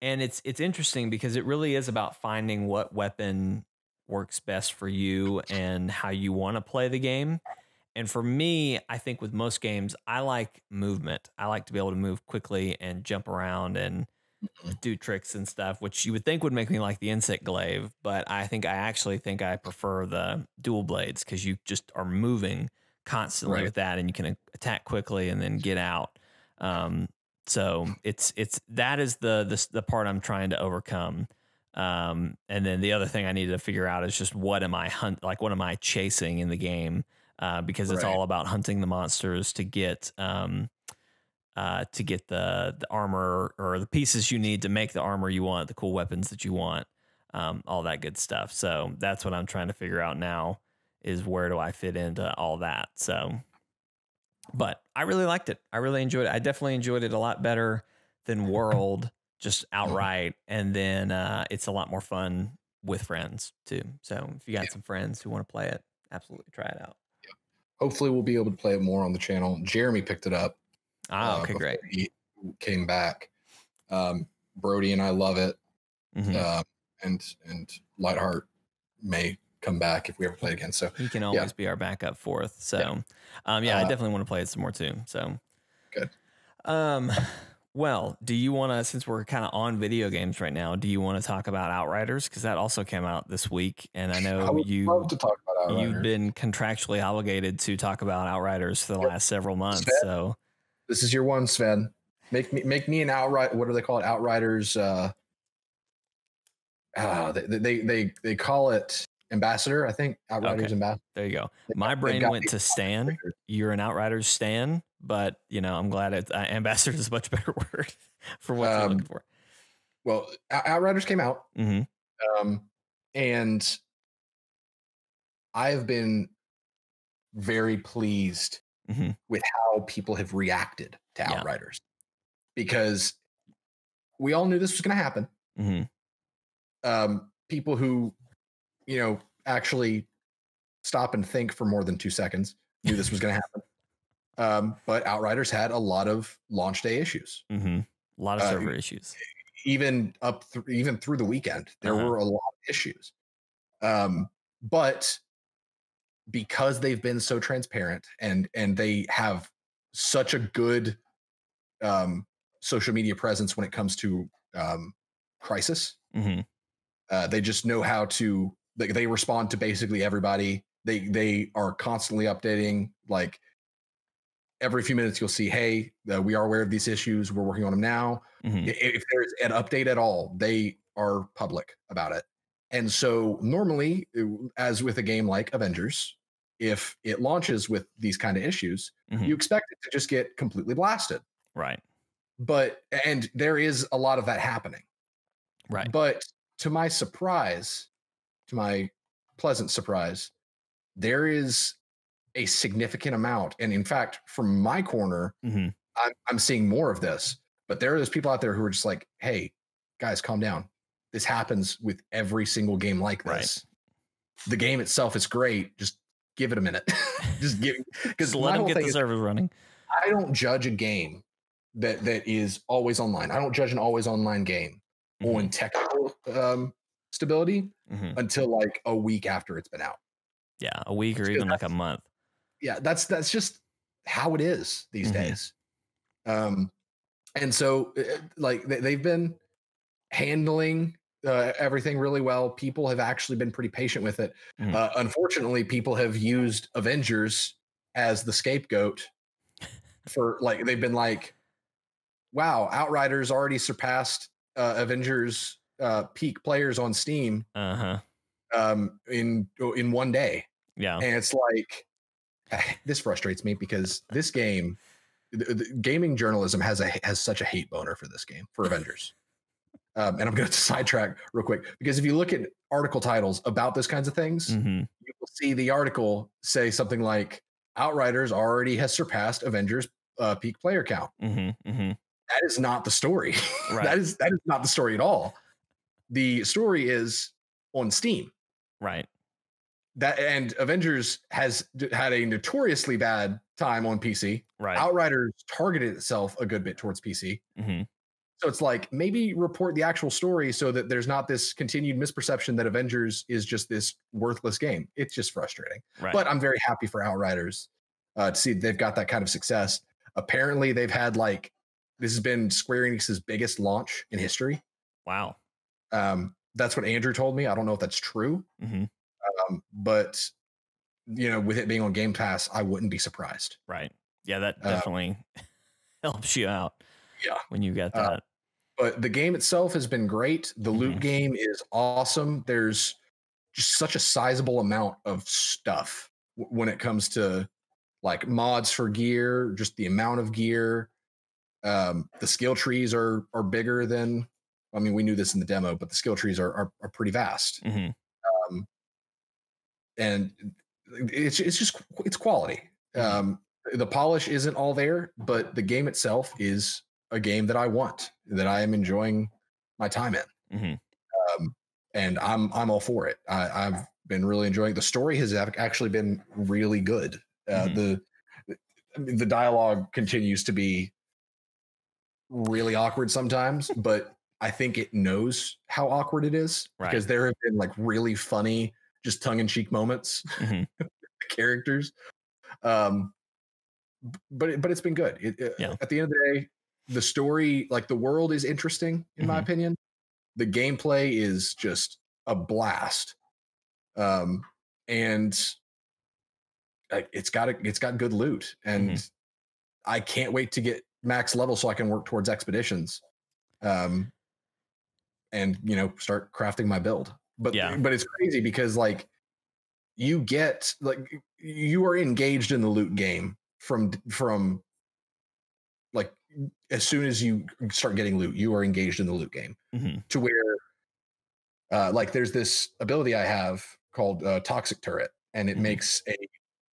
S1: And it's it's interesting because it really is about finding what weapon works best for you and how you want to play the game. And for me, I think with most games, I like movement. I like to be able to move quickly and jump around and. Do tricks and stuff, which you would think would make me like the insect glaive, but I think I actually think I prefer the dual blades because you just are moving constantly
S2: Right.
S1: with that and you can attack quickly and then get out. Um, so it's it's that is the the the part I'm trying to overcome. Um, and then the other thing I need to figure out is just what am I hunt like what am I chasing in the game? Uh, because it's
S2: Right.
S1: all about hunting the monsters to get um, uh, to get the the armor or the pieces you need to make the armor you want, the cool weapons that you want, um, all that good stuff. So that's what I'm trying to figure out now is where do I fit into all that. So, but I really liked it. I really enjoyed it. I definitely enjoyed it a lot better than World, just outright. And then uh, it's a lot more fun with friends too. So if you got some friends who want to play it, absolutely try it out.
S2: Hopefully, we'll be able to play it more on the channel. Jeremy picked it up.
S1: Ah,
S2: uh,
S1: okay,
S2: before
S1: great.
S2: He came back. Um, Brody and I love it.
S1: Mhm.
S2: Uh, and and Lightheart may come back if we ever play again. So
S1: He can always be our backup fourth. So, um, yeah, I
S2: Uh,
S1: definitely want to play it some more too. So,
S2: Good.
S1: Um, well, do you want to, since we're kind of on video games right now, do you want to talk about Outriders? Because that also came out this week, and I
S2: I
S1: know
S2: would
S1: you
S2: love to talk about
S1: you've been contractually obligated to talk about Outriders for the
S2: Yep.
S1: last several months. So,
S2: This is your one, Sven. Make me make me an outright. What do they call it? Outriders. Uh, uh, they, they they they call it ambassador. I think Outriders
S1: Okay.
S2: ambassador.
S1: there you go. My brain went to Stan.
S2: stickers.
S1: You're an Outriders Stan, but you know, I'm glad it's uh, ambassador is a much better word for what you're
S2: Um,
S1: looking for.
S2: Well, Outriders came out.
S1: hmm
S2: um, and I have been very pleased
S1: Mhm.
S2: with how people have reacted to
S1: Yeah.
S2: Outriders because we all knew this was going to happen.
S1: hmm
S2: Um, people who, you know, actually stop and think for more than two seconds. Knew this was going to happen. Um, but Outriders had a lot of launch day issues.
S1: Mm-hmm. A lot of
S2: Uh,
S1: server issues.
S2: even up th- even through the weekend there
S1: Uh-huh.
S2: were a lot of issues um but because they've been so transparent and and they have such a good um social media presence when it comes to um crisis.
S1: Mm-hmm.
S2: uh, they just know how to they, they respond to basically everybody. They they are constantly updating like every few minutes you'll see hey uh, we are aware of these issues. We're working on them now.
S1: Hmm
S2: I- if there's an update at all they are public about it. And so normally uh, as with a game like avengers if it launches with these kind of issues
S1: Mhm.
S2: you expect it to just get completely blasted
S1: Right.
S2: but and there is a lot of that happening
S1: Right.
S2: but to my surprise, to my pleasant surprise, there is a significant amount. And in fact, from my corner,
S1: hmm
S2: I'm, I'm seeing more of this. But there are those people out there who are just like, hey, guys, calm down. This happens with every single game like
S1: Right.
S2: this. The game itself is great. Just give it a minute. just give because
S1: let them get the servers running.
S2: I don't judge a game that that is always online. I don't judge an always online game
S1: Mhm.
S2: on technical um, stability
S1: Mhm.
S2: until like a week after it's been out.
S1: Yeah, a week or even like a month.
S2: Yeah, that's that's just how it is these
S1: Mhm.
S2: days. Um, and so uh, like they, they've been handling uh, everything really well. People have actually been pretty patient with it.
S1: Mhm.
S2: Uh, unfortunately, people have used Avengers as the scapegoat for like they've been like, "Wow, Outriders already surpassed uh, Avengers uh, peak players on Steam
S1: Uh huh.
S2: um, in in one day,"
S1: Yeah.
S2: and it's like this frustrates me because this game, the, the gaming journalism has a has such a hate boner for this game for Avengers. Um, and I'm going to sidetrack real quick because if you look at article titles about those kinds of things,
S1: hmm
S2: you will see the article say something like Outriders already has surpassed Avengers uh, peak player count.
S1: hmm hmm
S2: That is not the story.
S1: Right.
S2: that is that is not the story at all. The story is on Steam.
S1: Right.
S2: That and Avengers has d- had a notoriously bad time on PC.
S1: Right.
S2: Outriders targeted itself a good bit towards PC.
S1: hmm
S2: So it's like maybe report the actual story so that there's not this continued misperception that Avengers is just this worthless game. It's just frustrating.
S1: Right.
S2: But I'm very happy for Outriders uh, to see they've got that kind of success. Apparently, they've had like this has been Square Enix's biggest launch in history.
S1: wow.
S2: Um, that's what Andrew told me. I don't know if that's true,
S1: hmm
S2: um, but you know, with it being on Game Pass, I wouldn't be surprised.
S1: Right. Yeah, that
S2: Uh,
S1: definitely helps you out.
S2: Yeah.
S1: When you get
S2: Uh,
S1: that.
S2: But the game itself has been great. The loot
S1: Mhm.
S2: game is awesome. There's just such a sizable amount of stuff when it comes to like mods for gear, just the amount of gear. Um, the skill trees are are bigger than. I mean, we knew this in the demo, but the skill trees are are, are pretty vast,
S1: hmm
S2: and it's it's just it's quality.
S1: Mhm.
S2: Um, the polish isn't all there, but the game itself is a game that I want, that I am enjoying my time in.
S1: hmm
S2: um, and I'm I'm all for it. I, I've been really enjoying. The story has actually been really good. Uh,
S1: Mhm.
S2: The the dialogue continues to be really awkward sometimes, but I think it knows how awkward it is
S1: Right.
S2: because there have been like really funny, just tongue in cheek moments.
S1: Mhm.
S2: the characters, um, but it, but it's been good. It-
S1: Yeah.
S2: At the end of the day, the story, like the world, is interesting in my
S1: Mhm.
S2: opinion. The gameplay is just a blast, um, and like it's got a, it's got good loot, and
S1: Mhm.
S2: I can't wait to get max level so I can work towards expeditions, um, and you know start crafting my build. But
S1: Yeah.
S2: but it's crazy because like you get like you are engaged in the loot game from from as soon as you start getting loot, you are engaged in the loot game
S1: hmm
S2: to where uh like there's this ability I have called uh, toxic turret and it
S1: Mhm.
S2: makes a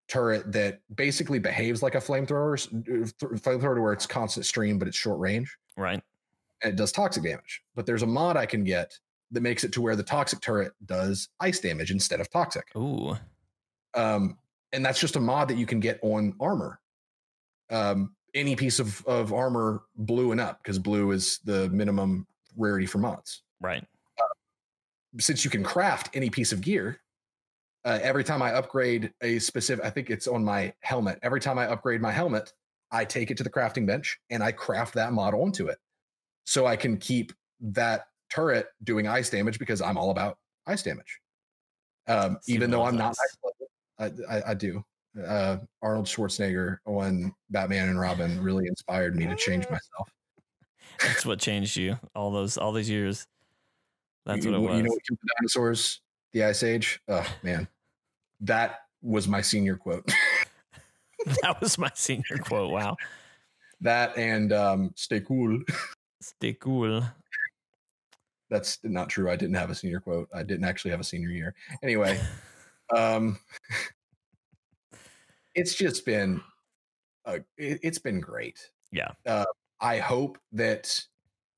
S2: turret that basically behaves like a flamethrower uh, th- flamethrower to where it's constant stream but it's short range
S1: Right.
S2: and it does toxic damage. But there's a mod I can get that makes it to where the toxic turret does ice damage instead of toxic.
S1: Ooh.
S2: Um, and that's just a mod that you can get on armor. Um, any piece of, of armor blue and up because blue is the minimum rarity for mods.
S1: Right.
S2: Since you can craft any piece of gear, uh, every time I upgrade a specific, I think it's on my helmet. Every time I upgrade my helmet, I take it to the crafting bench and I craft that mod onto it, so I can keep that turret doing ice damage because I'm all about ice damage. Um, even though I'm not,
S1: ice.
S2: ice level, I, I, I do. Uh, Arnold Schwarzenegger on Batman and Robin really inspired me to change myself.
S1: That's what changed you all those all these years. That's
S2: you,
S1: what it was.
S2: You know what killed the dinosaurs? The Ice Age. Oh man, that was my senior quote.
S1: that was my senior quote. Wow.
S2: that and um, stay cool.
S1: Stay cool.
S2: That's not true. I didn't have a senior quote. I didn't actually have a senior year. Anyway, um, it's just been, uh, it, it's been great.
S1: Yeah.
S2: Uh, I hope that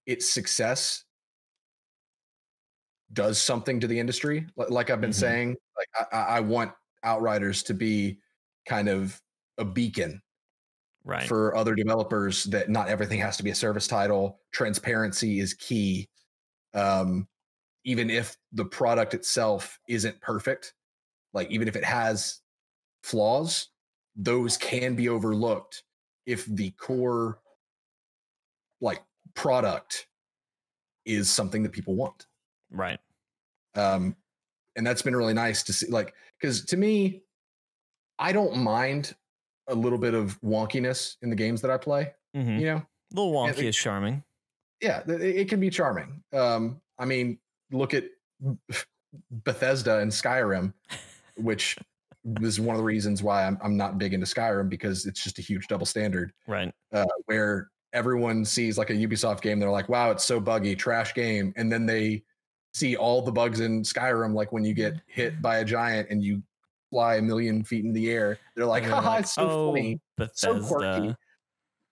S2: its success does something to the industry. Like I've been
S1: Mhm.
S2: saying, like I, I I want Outriders to be kind of a beacon
S1: Right.
S2: for other developers that not everything has to be a service title. Transparency is key. Um, even if the product itself isn't perfect, like even if it has flaws, those can be overlooked if the core like product is something that people want
S1: right.
S2: um and that's been really nice to see like because to me i don't mind a little bit of wonkiness in the games that i play
S1: hmm
S2: you know
S1: A little wonky is charming.
S2: yeah it, it can be charming um i mean look at bethesda and skyrim which is one of the reasons why I'm, I'm not big into skyrim because it's just a huge double standard
S1: Right.
S2: uh, where everyone sees like a Ubisoft game, they're like, "Wow, it's so buggy, trash game," and then they see all the bugs in Skyrim, like when you get hit by a giant and you fly a million feet in the air. They're like, "Haha,
S1: like,
S2: it's so
S1: "Oh,
S2: funny, so quirky.
S1: Bethesda.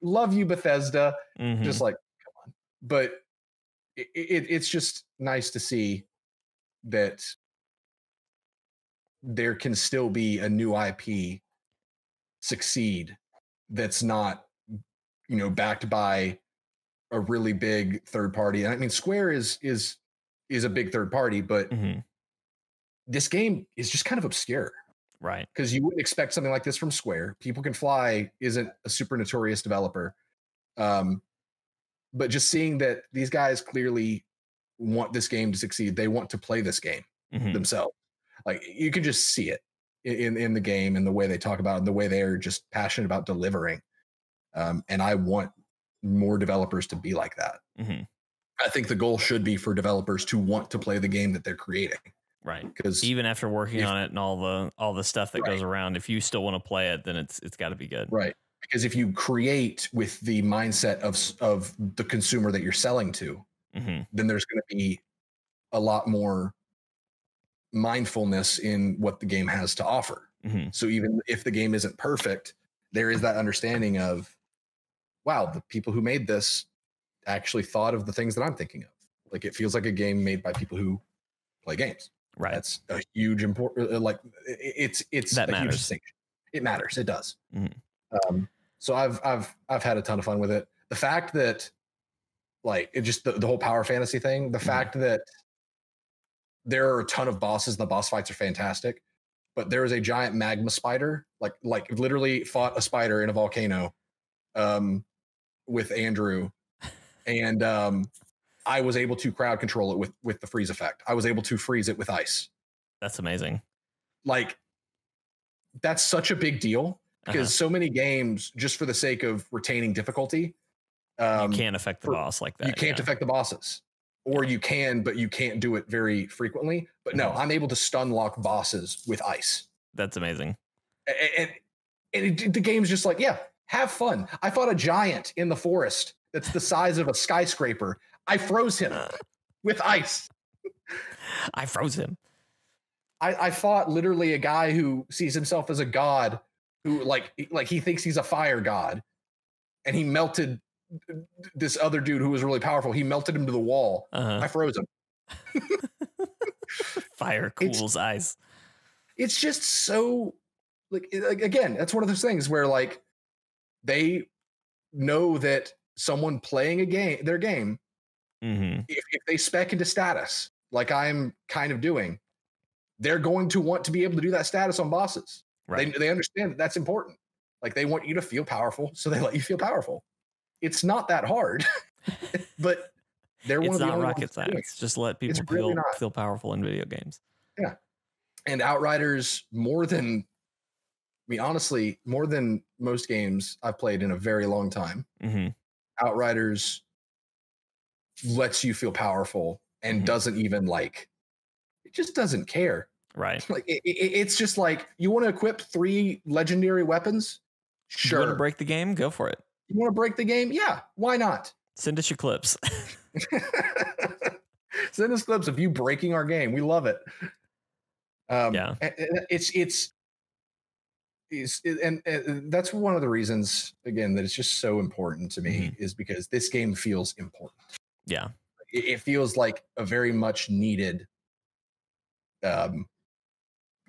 S2: Love you, Bethesda."
S1: Mhm.
S2: Just like, come on, but it, it, it's just nice to see that there can still be a new IP succeed that's not you know backed by a really big third party and i mean square is is is a big third party but
S1: Mhm.
S2: this game is just kind of obscure
S1: Right.
S2: because you wouldn't expect something like this from square people can fly isn't a super notorious developer um but just seeing that these guys clearly want this game to succeed they want to play this game
S1: Mhm.
S2: themselves. Like you can just see it in in the game and the way they talk about it and the way they're just passionate about delivering. Um, and I want more developers to be like that.
S1: Mhm.
S2: I think the goal should be for developers to want to play the game that they're creating
S1: Right.
S2: because
S1: Even after working
S2: if-
S1: on it and all the all the stuff that
S2: Right.
S1: goes around, if you still want to play it, then it's it's got to be good.
S2: right because if you create with the mindset of of the consumer that you're selling to,
S1: hmm
S2: then there's going to be a lot more mindfulness in what the game has to offer.
S1: hmm
S2: So even if the game isn't perfect, there is that understanding of, wow, the people who made this actually thought of the things that I'm thinking of. Like it feels like a game made by people who play games.
S1: Right.
S2: That's a huge important. Like i- i- it's it's
S1: That
S2: a huge
S1: matters.
S2: distinction. It matters. It does.
S1: Mhm.
S2: Um, so I've I've I've had a ton of fun with it. The fact that like it just the, the whole power fantasy thing. The
S1: Mhm.
S2: fact that there are a ton of bosses. and The boss fights are fantastic, but there is a giant magma spider, like like literally fought a spider in a volcano, um, with Andrew, and um, I was able to crowd control it with with the freeze effect. I was able to freeze it with ice.
S1: That's amazing.
S2: Like that's such a big deal because
S1: Uh-huh.
S2: so many games, just for the sake of retaining difficulty, um,
S1: you can't affect the
S2: for-
S1: boss like that.
S2: you can't
S1: yeah.
S2: affect the bosses or you can but you can't do it very frequently but no
S1: Mhm.
S2: i'm able to stun lock bosses with ice
S1: That's amazing.
S2: And, and it, the game's just like yeah have fun i fought a giant in the forest that's the size of a skyscraper i froze him with ice
S1: I froze him.
S2: I, I fought literally a guy who sees himself as a god who like like he thinks he's a fire god and he melted this other dude who was really powerful he melted him to the wall
S1: Uh-huh.
S2: i froze him
S1: Fire
S2: It's-
S1: cools ice.
S2: it's just so like, like again, that's one of those things where like they know that someone playing a game, their game,
S1: Mm-hmm.
S2: if, if they spec into status, like I'm kind of doing, they're going to want to be able to do that status on bosses.
S1: Right.
S2: They, they understand that that's important. Like they want you to feel powerful, so they let you feel powerful. It's not that hard, but they're one
S1: it's
S2: of the
S1: not rocket
S2: ones doing it.
S1: science. Just let people
S2: really
S1: feel
S2: not.
S1: feel powerful in video games.
S2: Yeah, and Outriders more than I mean honestly more than most games I've played in a very long time.
S1: hmm
S2: Outriders lets you feel powerful and
S1: Mhm.
S2: doesn't even like it just doesn't care.
S1: Right.
S2: Like it, it- it's just like you want to equip three legendary weapons. sure You
S1: want to break the game? Go for it.
S2: You want to break the game? Yeah, why not?
S1: Send us your clips.
S2: Send us clips of you breaking our game. We love it. Um,
S1: Yeah.
S2: it's it's it's and, and that's one of the reasons again that it's just so important to me
S1: Mm-hmm.
S2: is because this game feels important.
S1: yeah.
S2: It, it feels like a very much needed um,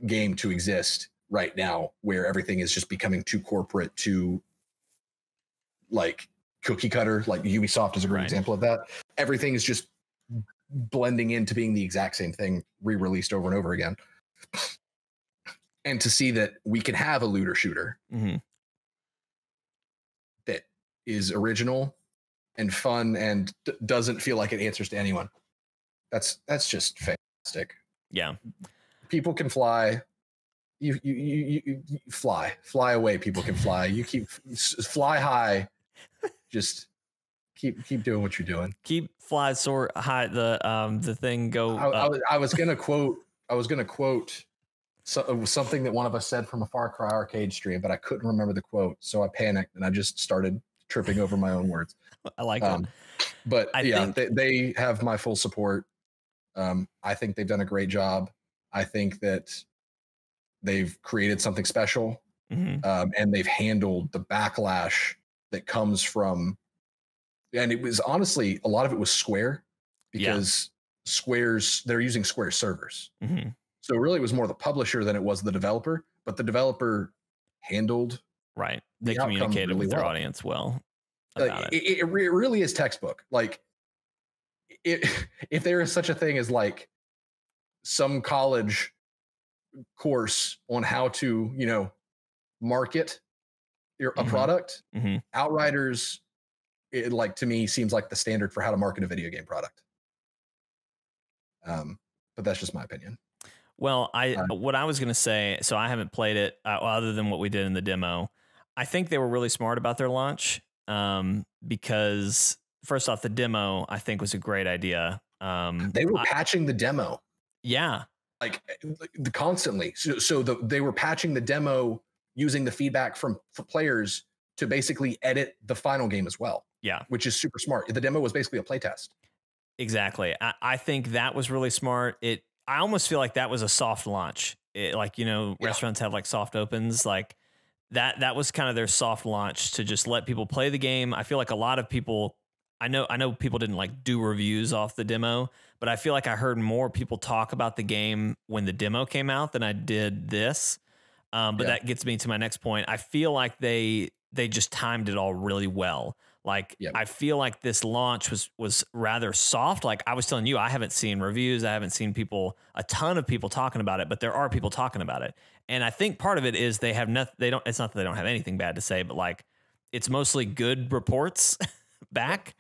S2: game to exist right now, where everything is just becoming too corporate, too like cookie cutter. Like Ubisoft is a great
S1: Right.
S2: example of that. Everything is just blending into being the exact same thing re-released over and over again. And to see that we can have a looter shooter
S1: hmm
S2: that is original and fun and d- doesn't feel like it answers to anyone. That's that's just fantastic.
S1: Yeah.
S2: People can fly. You you you, you, you fly fly away. People can fly. You keep fly high. Just keep keep doing what you're doing.
S1: Keep fly soar high. The um the thing go.
S2: I, I, was, I was gonna quote. I was gonna quote so, was something that one of us said from a Far Cry arcade stream, but I couldn't remember the quote, so I panicked and I just started tripping over my own words.
S1: I like
S2: Um,
S1: it.
S2: but
S1: I
S2: yeah,
S1: think-
S2: they, they have my full support. Um, I think they've done a great job. I think that they've created something special,
S1: hmm
S2: um, and they've handled the backlash that comes from. And it was honestly a lot of it was Square,
S1: Yeah.
S2: because Square's they're using Square servers,
S1: hmm
S2: so really it was more the publisher than it was the developer. But the developer handled
S1: Right. They
S2: outcome
S1: communicated
S2: really
S1: with their
S2: well.
S1: audience well
S2: like, it,
S1: it.
S2: it, re- it really is textbook. Like, it, if there is such a thing as like some college course on how to, you know, market a
S1: Mhm.
S2: product,
S1: Mhm.
S2: Outriders, it like to me seems like the standard for how to market a video game product. Um, but that's just my opinion.
S1: Well, I
S2: Uh,
S1: what I was going to say, so I haven't played it uh, other than what we did in the demo. I think they were really smart about their launch um, because first off, the demo I think was a great idea. Um,
S2: They were
S1: I-
S2: patching the demo
S1: yeah,
S2: like the, constantly. So, so the, they were patching the demo using the feedback from players to basically edit the final game as well.
S1: Yeah.
S2: which is super smart. The demo was basically a playtest.
S1: exactly. I, I think that was really smart. It I almost feel like that was a soft launch. It, like you know,
S2: Yeah.
S1: restaurants have like soft opens, like that. That was kind of their soft launch to just let people play the game. I feel like a lot of people. I know. I know people didn't like do reviews off the demo, but I feel like I heard more people talk about the game when the demo came out than I did this. Um, but
S2: Yeah.
S1: that gets me to my next point. I feel like they they just timed it all really well. Like
S2: Yep.
S1: I feel like this launch was was rather soft. Like I was telling you, I haven't seen reviews, I haven't seen people a ton of people talking about it, but there are people talking about it. And I think part of it is they have nothing. They don't. It's not that they don't have anything bad to say, but like it's mostly good reports back.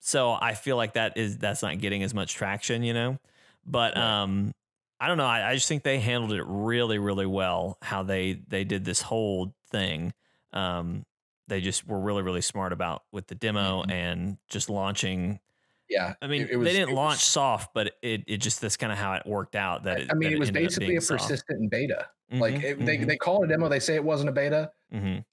S1: So I feel like that is that's not getting as much traction, you know. But
S2: Right.
S1: um, I don't know. I, I just think they handled it really, really well. How they they did this whole thing. Um, they just were really, really smart about with the demo
S2: Mhm.
S1: and just launching.
S2: Yeah,
S1: I mean,
S2: it- it was-
S1: they didn't launch
S2: was-
S1: soft, but it it just that's kind of how it worked out. That it,
S2: I mean,
S1: that
S2: it was basically a persistent beta. Like
S1: Mhm,
S2: it, they
S1: mhm,
S2: they call it a demo. They say it wasn't a beta,
S1: mhm.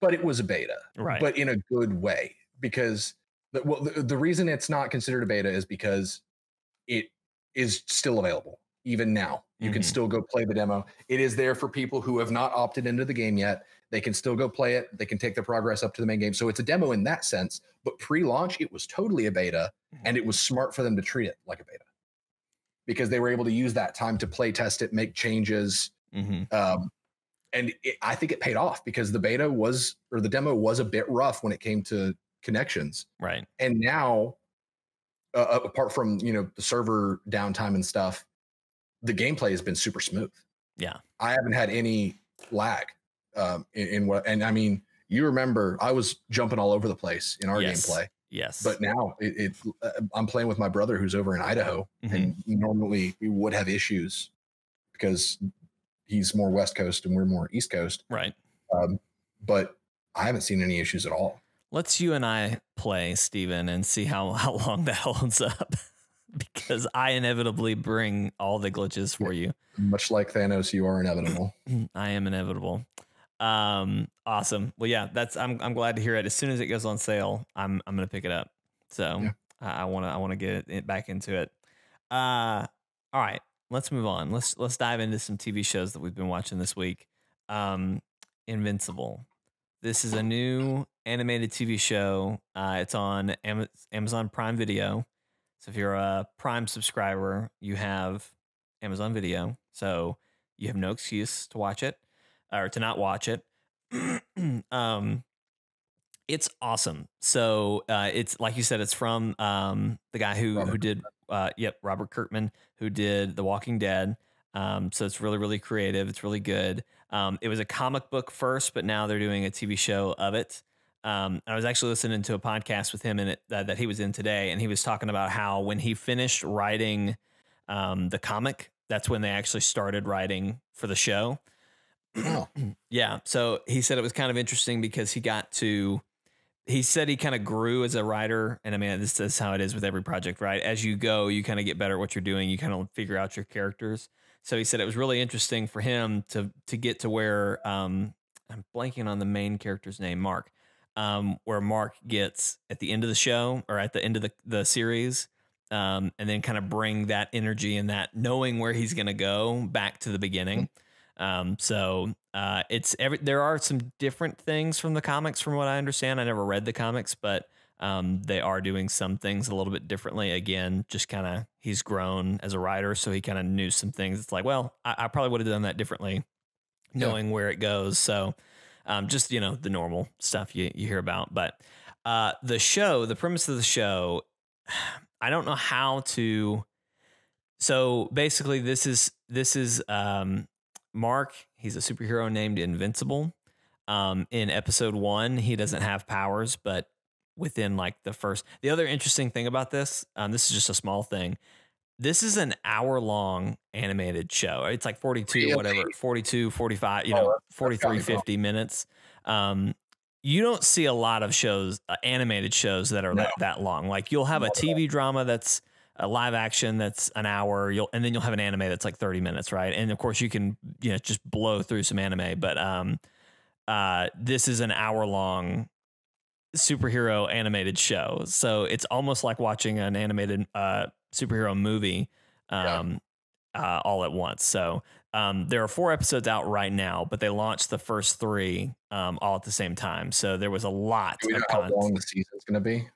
S2: but it was a beta.
S1: right,
S2: but in a good way because the, well, the, the reason it's not considered a beta is because it is still available even now you can
S1: Mhm.
S2: still go play the demo it is there for people who have not opted into the game yet they can still go play it they can take their progress up to the main game so it's a demo in that sense but pre-launch it was totally a beta and it was smart for them to treat it like a beta because they were able to use that time to play test it make changes
S1: Mm-hmm.
S2: Um, and it, I think it paid off because the beta was or the demo was a bit rough when it came to connections.
S1: Right.
S2: And now, uh, apart from you know the server downtime and stuff, the gameplay has been super smooth.
S1: Yeah.
S2: I haven't had any lag um, in, in what, and I mean, you remember I was jumping all over the place in our
S1: Yes.
S2: gameplay,
S1: Yes.
S2: but now it, it uh, I'm playing with my brother who's over in Idaho,
S1: Mhm.
S2: and normally we would have issues because he's more West Coast and we're more East Coast.
S1: right.
S2: Um, but I haven't seen any issues at all.
S1: Let's you and I play, Steven, and see how, how long that holds up. because I inevitably bring all the glitches for you.
S2: Much like Thanos, you are inevitable.
S1: I am inevitable. Um, awesome. Well, yeah, that's I'm I'm glad to hear it. As soon as it goes on sale, I'm I'm gonna pick it up. So
S2: Yeah.
S1: I, I wanna I wanna get it back into it. Uh, all right, let's move on. Let's let's dive into some TV shows that we've been watching this week. Um, Invincible. This is a new animated TV show. Uh, it's on Am- Amazon Prime Video. So if you're a Prime subscriber, you have Amazon Video. So you have no excuse to watch it or to not watch it. um, it's awesome. So uh, it's like you said, it's from um, the guy who who did uh, yep Robert Kirkman who did The Walking Dead. Um, so it's really really creative. It's really good. Um, it was a comic book first, but now they're doing a TV show of it. Um, I was actually listening to a podcast with him in it that, that he was in today, and he was talking about how when he finished writing um, the comic, that's when they actually started writing for the show.
S2: Oh,
S1: Yeah. So he said it was kind of interesting because he got to, he said he kind of grew as a writer. And I mean, this is how it is with every project, right? As you go, you kind of get better at what you're doing. You kind of figure out your characters. So he said it was really interesting for him to, to get to where, um, I'm blanking on the main character's name, Mark, um, where Mark gets at the end of the show or at the end of the, the series. Um, and then kind of bring that energy and that knowing where he's going to go back to the beginning. Um, so uh, it's every there are some different things from the comics, from what I understand. I never read the comics, but um, they are doing some things a little bit differently. Again, just kind of he's grown as a writer, so he kind of knew some things. It's like, well, I, I probably would have done that differently,
S2: Yeah.
S1: knowing where it goes. So um, just you know the normal stuff you you hear about, but uh, the show, the premise of the show, I don't know how to. So basically, this is this is um, Mark. He's a superhero named Invincible. Um, in episode one, he doesn't have powers, but within like the first, the other interesting thing about this, um, this is just a small thing. This is an hour long animated show. It's like 42,
S2: Really?
S1: whatever, 42, 45, you
S2: Oh,
S1: know,
S2: that's- that's
S1: 43,
S2: gotta
S1: 50 minutes. Um, you don't see a lot of shows, uh, animated shows that are
S2: No.
S1: that, that long. Like you'll have a
S2: Not all.
S1: TV drama that's a live action that's an hour. You'll and then you'll have an anime that's like thirty minutes, right? And of course you can you know just blow through some anime, but um, uh, this is an hour long superhero animated show, so it's almost like watching an animated uh superhero movie
S2: Yeah.
S1: um uh, all at once. So um, there are four episodes out right now, but they launched the first three um, all at the same time. So there was a lot
S2: do we know
S1: of
S2: how
S1: content.
S2: long the season's going to be?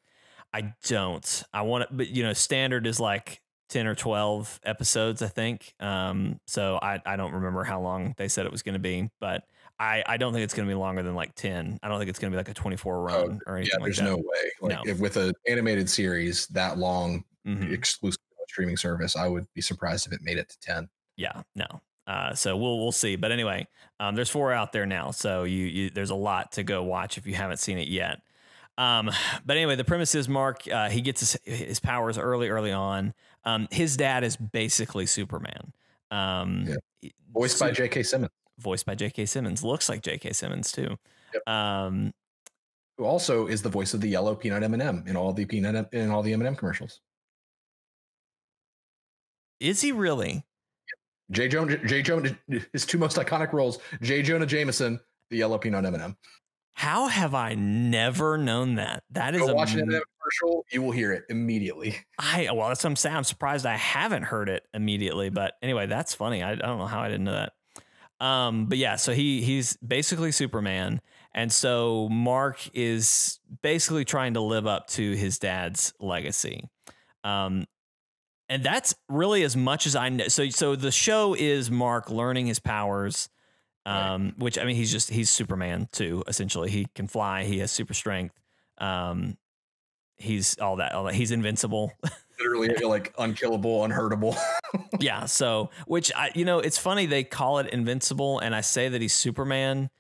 S1: I don't. I want to, but you know, standard is like 10 or 12 episodes, I think. Um, so I, I don't remember how long they said it was going to be, but I, I don't think it's going to be longer than like 10. I don't think it's going to be like a 24 run or
S2: Yeah,
S1: anything like
S2: there's
S1: that.
S2: no way. Like
S1: No.
S2: if with an animated series that long,
S1: Mhm.
S2: exclusive streaming service, I would be surprised if it made it to ten.
S1: Yeah, no. Uh, so we'll we'll see. But anyway, um, there's four out there now, so you, you there's a lot to go watch if you haven't seen it yet. Um, but anyway, the premise is Mark. Uh, he gets his, his powers early, early on. Um, his dad is basically Superman. Um,
S2: Yeah. Voiced by J.K. Simmons,
S1: voiced by J.K. Simmons. Looks like J.K. Simmons too. Um,
S2: who also is the voice of the yellow peanut M&M in all the peanut in all the M&M commercials.
S1: is he really?
S2: J. Jonah, J. Jonah, his two most iconic roles: J. Jonah Jameson, the yellow peanut M&M.
S1: How have I never known that? That is
S2: Go watch an M&M commercial, you will hear it immediately.
S1: I well, that's what I'm saying. I'm surprised I haven't heard it immediately. But anyway, that's funny. I, I don't know how I didn't know that. Um, but yeah, so he he's basically Superman, and so Mark is basically trying to live up to his dad's legacy. Um, and that's really as much as I know. So, so the show is Mark learning his powers, um, right. which I mean, he's just he's Superman too. Essentially, he can fly. He has super strength. Um, he's all that. All that. He's invincible.
S2: Literally, like unkillable, unhurtable.
S1: yeah. So, which I, you know, it's funny they call it invincible, and I say that he's Superman.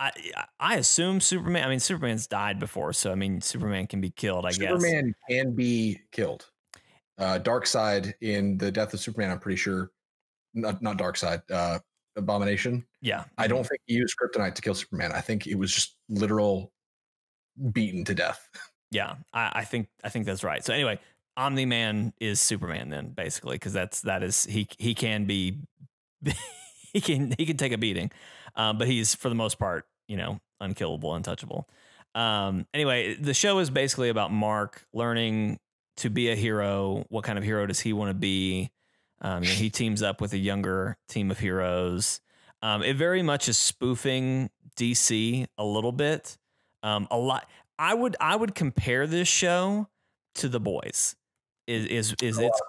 S1: I I assume Superman. I mean, Superman's died before, so I mean, Superman can be killed. I
S2: Superman
S1: guess
S2: Superman can be killed uh, Side in the Death of Superman. I'm pretty sure, not not Darkseid, uh, Abomination.
S1: Yeah,
S2: I don't think he used kryptonite to kill Superman. I think it was just literal beaten to death.
S1: Yeah, I, I think I think that's right. So anyway, Omni Man is Superman then, basically, because that's that is he he can be he can he can take a beating, um, but he's for the most part you know unkillable, untouchable. Um, anyway, the show is basically about Mark learning to be a hero. What kind of hero does he want to be? Um, you know, he teams up with a younger team of heroes. Um, it very much is spoofing DC a little bit. Um, a lot. I would I would compare this show to The Boys. Is is is its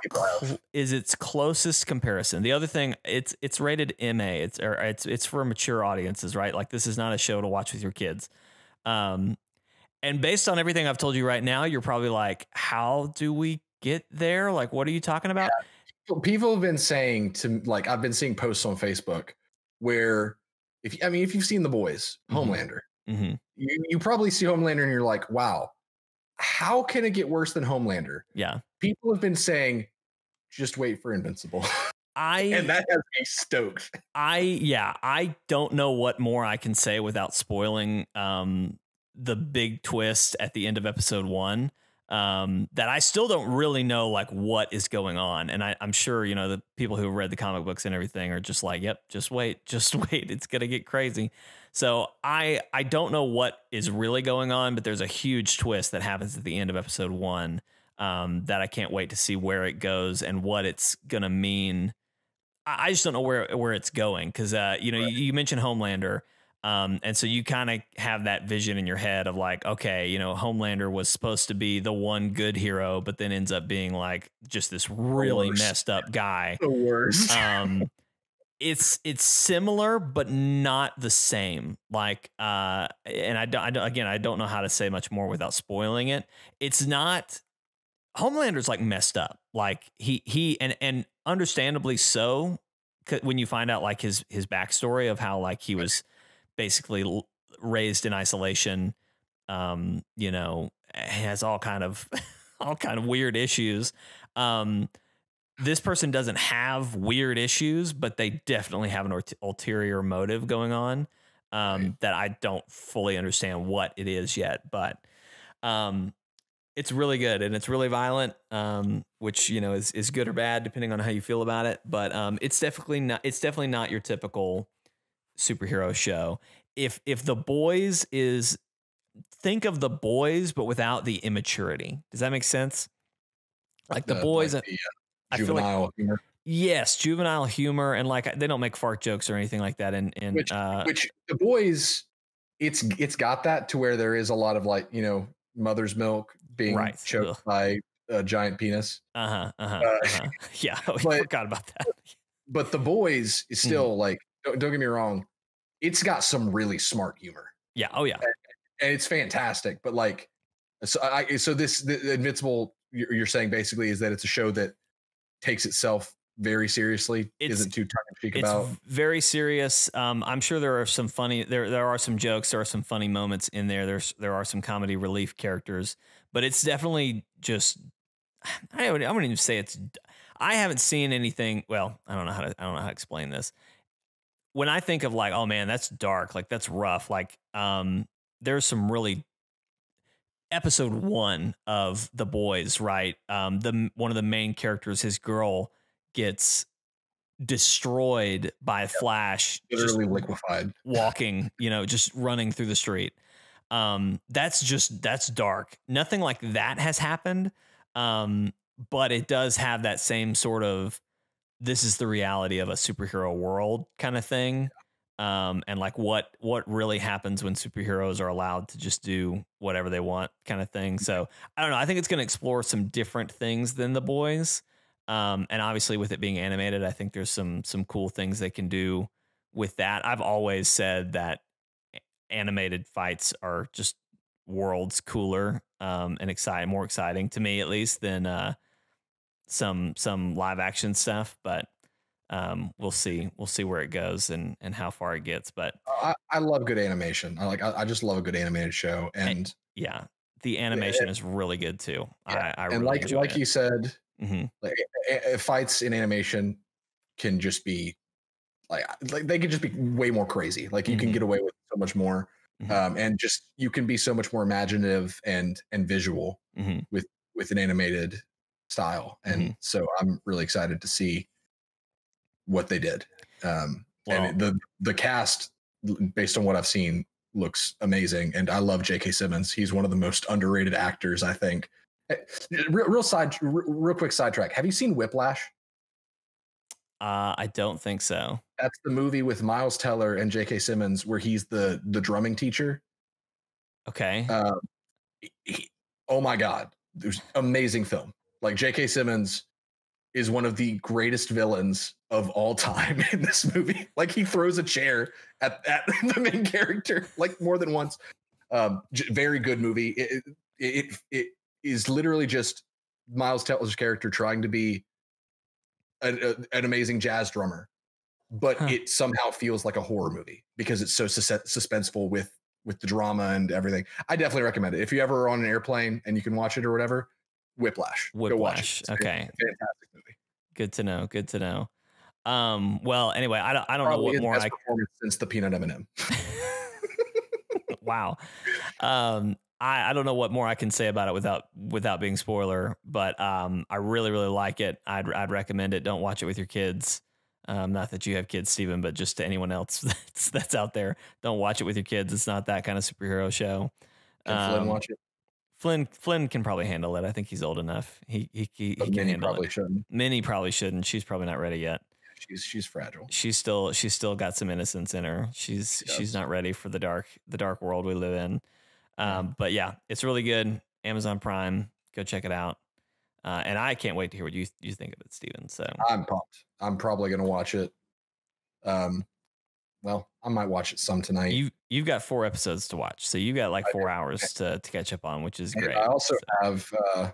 S1: is its closest comparison. The other thing, it's it's rated MA. It's or it's it's for mature audiences, right? Like this is not a show to watch with your kids. Um, and based on everything I've told you right now, you're probably like, how do we get there? Like, what are you talking about?
S2: Yeah. People have been saying to like, I've been seeing posts on Facebook where if I mean, if you've seen the boys, mm-hmm. Homelander, mm-hmm. you, you probably see Homelander and you're like, wow, how can it get worse than Homelander?
S1: Yeah.
S2: People have been saying, just wait for Invincible.
S1: I
S2: and that has me stoked.
S1: I yeah, I don't know what more I can say without spoiling um the big twist at the end of episode one um, that I still don't really know like what is going on. And I, am sure, you know, the people who read the comic books and everything are just like, yep, just wait, just wait. It's going to get crazy. So I, I don't know what is really going on, but there's a huge twist that happens at the end of episode one um, that I can't wait to see where it goes and what it's going to mean. I, I just don't know where, where it's going. Cause, uh, you know, right. you, you mentioned Homelander. Um, and so you kind of have that vision in your head of like, okay, you know, Homelander was supposed to be the one good hero, but then ends up being like just this really messed up guy.
S2: The worst.
S1: Um, it's it's similar, but not the same. Like, uh, and I don't, I don't, again, I don't know how to say much more without spoiling it. It's not. Homelander's like messed up. Like he he and and understandably so. When you find out like his his backstory of how like he was basically raised in isolation. Um, you know, has all kind of all kind of weird issues. Um, this person doesn't have weird issues, but they definitely have an ulterior motive going on um, right. that I don't fully understand what it is yet. But um, it's really good and it's really violent, um, which you know is is good or bad depending on how you feel about it. But um, it's definitely not it's definitely not your typical superhero show. If if the boys is think of the boys but without the immaturity. Does that make sense? Like the, the boys like the, juvenile like, humor. Yes, juvenile humor and like they don't make fart jokes or anything like that and and
S2: which,
S1: uh,
S2: which the boys it's it's got that to where there is a lot of like, you know, mother's milk being right. choked Ugh. by a giant penis.
S1: Uh-huh. Uh-huh. Uh, uh-huh. yeah, I but, forgot about that.
S2: But the boys is mm-hmm. still mm. like don't, don't get me wrong, it's got some really smart humor.
S1: Yeah. Oh yeah.
S2: And, and it's fantastic. But like, so I so this the Invincible you're saying basically is that it's a show that takes itself very seriously it's, isn't too tongue in cheek about.
S1: very serious. Um, i'm sure there are some funny there there are some jokes there are some funny moments in there. There's there are some comedy relief characters but it's definitely just i would i wouldn't even say it's i haven't seen anything well i don't know how to i don't know how to explain this. When I think of like, oh man, that's dark, like that's rough, like um, there's some really episode one of the boys, right? Um, the one of the main characters, his girl, gets destroyed by yep. Flash,
S2: literally liquefied,
S1: walking, you know, just running through the street. Um, that's just that's dark. Nothing like that has happened, um, but it does have that same sort of this is the reality of a superhero world kind of thing. Um, and like what what really happens when superheroes are allowed to just do whatever they want kind of thing. So I don't know. I think it's going to explore some different things than the boys. Um, and obviously, with it being animated, I think there's some some cool things they can do with that. I've always said that animated fights are just worlds cooler um, and exciting, more exciting to me at least than uh, some some live action stuff. But um, we'll see. We'll see where it goes and and how far it gets. But
S2: I, I love good animation. I like. I, I, just love a good animated show. And,
S1: and yeah, the animation is really good too. Yeah. I, I
S2: and
S1: really
S2: like like
S1: it.
S2: you said,
S1: mm-hmm.
S2: like a, a fights in animation can just be like like they could just be way more crazy. Like you mm-hmm. can get away with so much more. Mm-hmm. Um, and just you can be so much more imaginative and and visual
S1: mm-hmm.
S2: with with an animated style and
S1: Mm-hmm.
S2: so i'm really excited to see what they did um
S1: Wow.
S2: and the the cast based on what i've seen looks amazing and i love jk simmons he's one of the most underrated actors i think Eh, real, real side real, quick sidetrack have you seen whiplash
S1: Uh, I don't think so.
S2: that's the movie with miles teller and jk simmons where he's the the drumming teacher
S1: Okay.
S2: Um, he- oh my god, there's amazing film. Like J.K. Simmons is one of the greatest villains of all time in this movie. Like he throws a chair at, at the main character like more than once. Um, j- very good movie. It, it it it is literally just Miles Teller's character trying to be an, a- an amazing jazz drummer, but
S1: Huh.
S2: it somehow feels like a horror movie because it's so sus- suspenseful with with the drama and everything. I definitely recommend it. If you ever are on an airplane and you can watch it or whatever, Whiplash. Go watch it.
S1: Whiplash.
S2: It's
S1: Okay.
S2: Fantastic.
S1: Good to know. Good to know. Um, well, anyway, I don't, I don't know what more I
S2: performance since the Peanut M&M.
S1: wow. Um, I, I don't know what more I can say about it without without being spoiler, but um, I really really like it. I'd I'd recommend it. Don't watch it with your kids. Um, not that you have kids, Stephen, but just to anyone else that's that's out there, don't watch it with your kids. It's not that kind of superhero show. Um,
S2: watch it?
S1: Flynn Flynn can probably handle it. I think he's old enough. He he he, he can
S2: Minnie
S1: handle
S2: probably
S1: it.
S2: shouldn't.
S1: Minnie probably shouldn't. She's probably not ready yet.
S2: She's she's fragile.
S1: She's still she's still got some innocence in her. She's
S2: She
S1: she's not ready for the dark the dark world we live in. Um, but yeah, it's really good. Amazon Prime, go check it out. Uh, and I can't wait to hear what you you think of it, Steven. So
S2: I'm pumped. I'm probably gonna watch it. Um, well, I might watch it some tonight.
S1: you you've got four episodes to watch, so you've got like four hours to to catch up on, which is
S2: And
S1: great.
S2: I also
S1: So
S2: have uh,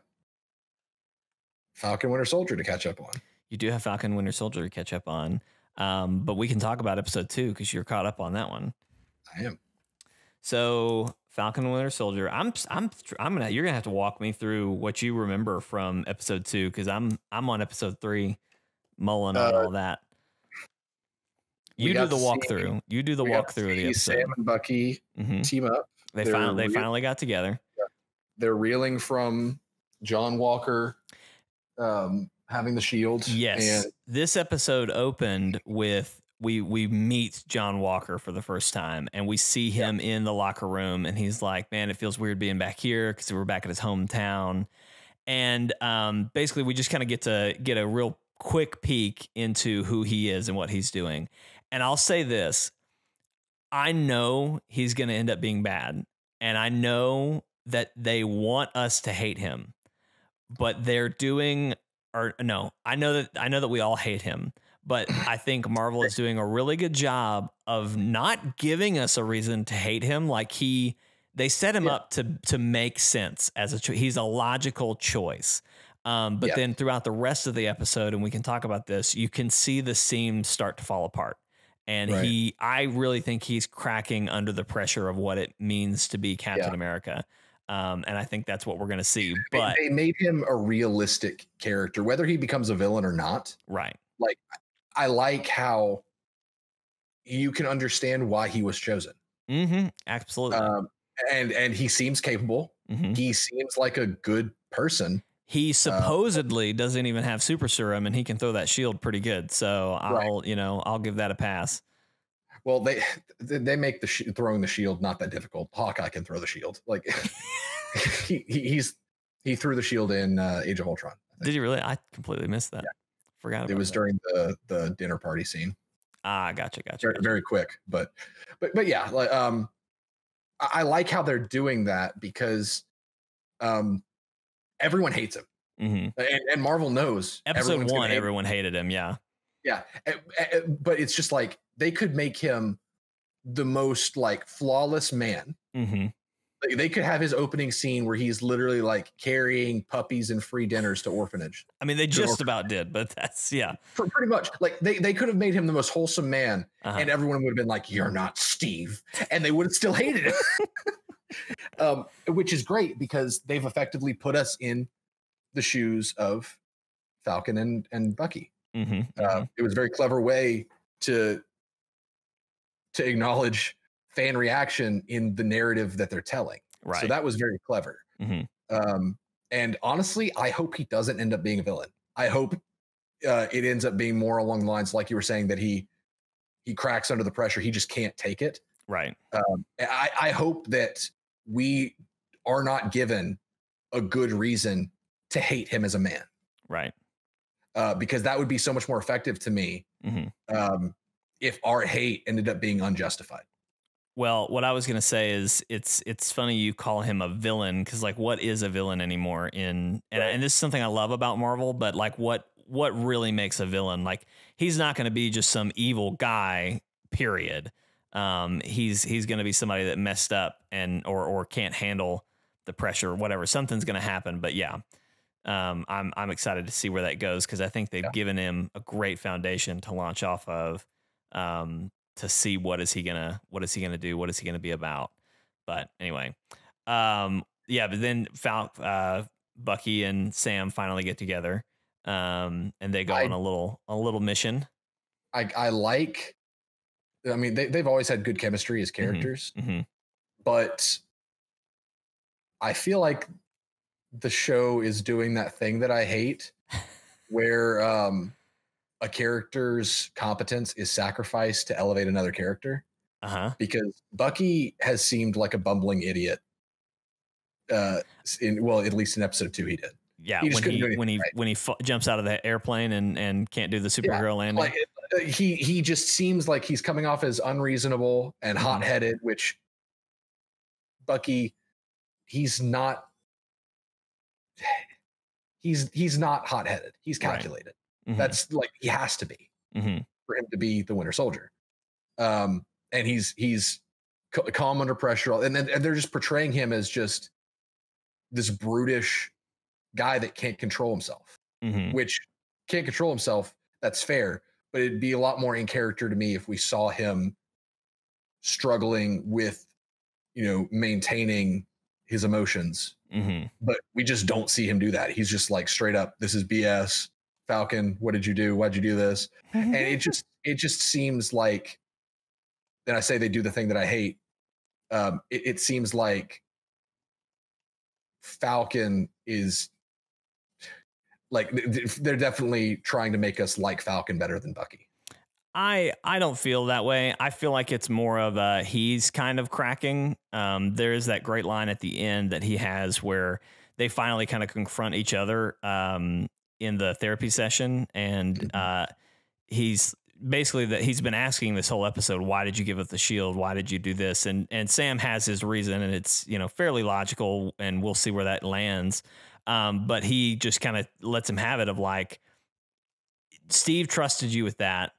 S2: Falcon Winter Soldier to catch up on.
S1: you do have Falcon Winter Soldier to catch up on, um, but we can talk about episode two because you're caught up on that one.
S2: I am.
S1: So Falcon Winter Soldier. I'm I'm I'm gonna you're gonna have to walk me through what you remember from episode two because I'm I'm on episode three, mulling on
S2: Uh,
S1: all that. You do the
S2: to see-
S1: walkthrough. You do the
S2: We got to
S1: walkthrough of the episode.
S2: Sam and Bucky
S1: Mhm.
S2: team up.
S1: They
S2: they're
S1: finally they finally got together.
S2: They're reeling from John Walker um, having the shield.
S1: Yes,
S2: And
S1: this episode opened with we we meet John Walker for the first time, and we see him in the locker room, and he's like, "Man, it feels weird being back here because we're back at his hometown." And um, basically, we just kind of get to get a real quick peek into who he is and what he's doing. And I'll say this: I know he's going to end up being bad, and I know that they want us to hate him, but they're doing or no, I know that I know that we all hate him, but I think Marvel is doing a really good job of not giving us a reason to hate him. Like he, they set him
S2: Yeah.
S1: up to to make sense as a he's a logical choice. Um, but
S2: Yeah.
S1: then throughout the rest of the episode, and we can talk about this, you can see the seams start to fall apart. And
S2: Right.
S1: he, I really think he's cracking under the pressure of what it means to be Captain
S2: Yeah.
S1: America. Um, and I think that's what we're going to see. But
S2: they made him a realistic character, whether he becomes a villain or not.
S1: right, Like,
S2: I like how you can understand why he was chosen.
S1: hmm absolutely.
S2: Um, and and he seems capable.
S1: Mhm.
S2: He seems like a good person.
S1: He supposedly doesn't even have super serum, and he can throw that shield pretty good. So I'll, you know, I'll give that a pass.
S2: Well, they they make the sh- throwing the shield not that difficult. Hawkeye can throw the shield. Like he, he he's he threw the shield in uh, Age of Ultron.
S1: Did you really? I completely missed that. Forgot about
S2: It was
S1: that.
S2: during the the dinner party scene.
S1: Ah, gotcha, gotcha.
S2: Very,
S1: gotcha.
S2: very quick, but but but yeah, like um, I, I like how they're doing that because um, everyone hates him.
S1: Mhm.
S2: and, and Marvel knows
S1: Episode one,
S2: hate him.
S1: everyone hated him. Yeah.
S2: Yeah, eh, eh, but it's just like they could make him the most like flawless man.
S1: hmm
S2: Like, they could have his opening scene where he's literally like carrying puppies and free dinners to orphanage.
S1: I mean, they just about did, but that's yeah.
S2: For pretty much, like they they could have made him the most wholesome man,
S1: Uh-huh.
S2: and everyone would have been like, "You're not Steve," and they would have still hated him. um, which is great because they've effectively put us in the shoes of Falcon and and Bucky.
S1: hmm
S2: Uh, it was a very clever way to to acknowledge fan reaction in the narrative that they're telling.
S1: right.
S2: So that was very clever.
S1: Mhm.
S2: Um, and honestly, I hope he doesn't end up being a villain. I hope uh, it ends up being more along the lines like you were saying that he he cracks under the pressure. He just can't take it.
S1: right.
S2: Um, I, I hope that we are not given a good reason to hate him as a man
S1: Right.
S2: uh, because that would be so much more effective to me
S1: hmm
S2: um, if our hate ended up being unjustified.
S1: Well, what I was gonna say is it's it's funny you call him a villain because like what is a villain anymore in and,
S2: Right.
S1: and this is something I love about Marvel, but like what what really makes a villain? Like he's not gonna be just some evil guy. Period. Um, he's he's gonna be somebody that messed up and or or can't handle the pressure, or whatever. Something's gonna happen. But yeah, um, I'm I'm excited to see where that goes because I think they've
S2: Yeah.
S1: given him a great foundation to launch off of. Um, to see what is he gonna what is he gonna do what is he gonna be about but anyway um yeah but then Fal- uh bucky and sam finally get together um and they go
S2: I-
S1: on a little a little mission
S2: I, I like, I mean, they, they've always had good chemistry as characters,
S1: hmm
S2: but I feel like the show is doing that thing that I hate where um, a character's competence is sacrificed to elevate another character
S1: uh-huh
S2: because Bucky has seemed like a bumbling idiot. Uh, in well, at least in episode two, he did.
S1: yeah
S2: He
S1: when he
S2: anything
S1: when he
S2: right.
S1: when he jumps out of the airplane and and can't do the superhero landing
S2: like he he just seems like he's coming off as unreasonable and
S1: Mhm.
S2: hot-headed which bucky he's not he's he's not hot-headed he's
S1: Right.
S2: calculated
S1: Mhm,
S2: that's like he has to be
S1: mhm,
S2: for him to be the winter soldier um and he's he's ca- calm under pressure and then and they're just portraying him as just this brutish guy that can't control himself
S1: mhm.
S2: which can't control himself. That's fair, but it'd be a lot more in character to me if we saw him struggling with, you know, maintaining his emotions.
S1: Mhm.
S2: But we just don't see him do that. He's just like straight up, this is BS. Falcon, what did you do? Why'd you do this? And it just it just seems like then I say they do the thing that I hate. Um, it, it seems like Falcon is like th- th- they're definitely trying to make us like Falcon better than Bucky.
S1: I I don't feel that way. I feel like it's more of a he's kind of cracking. Um, there's that great line at the end that he has where they finally kind of confront each other um, in the therapy session, and
S2: Mhm.
S1: uh, he's basically that he's been asking this whole episode, why did you give up the shield? Why did you do this? And and Sam has his reason, and it's you know fairly logical, and we'll see where that lands. Um, but he just kind of lets him have it of like, Steve trusted you with that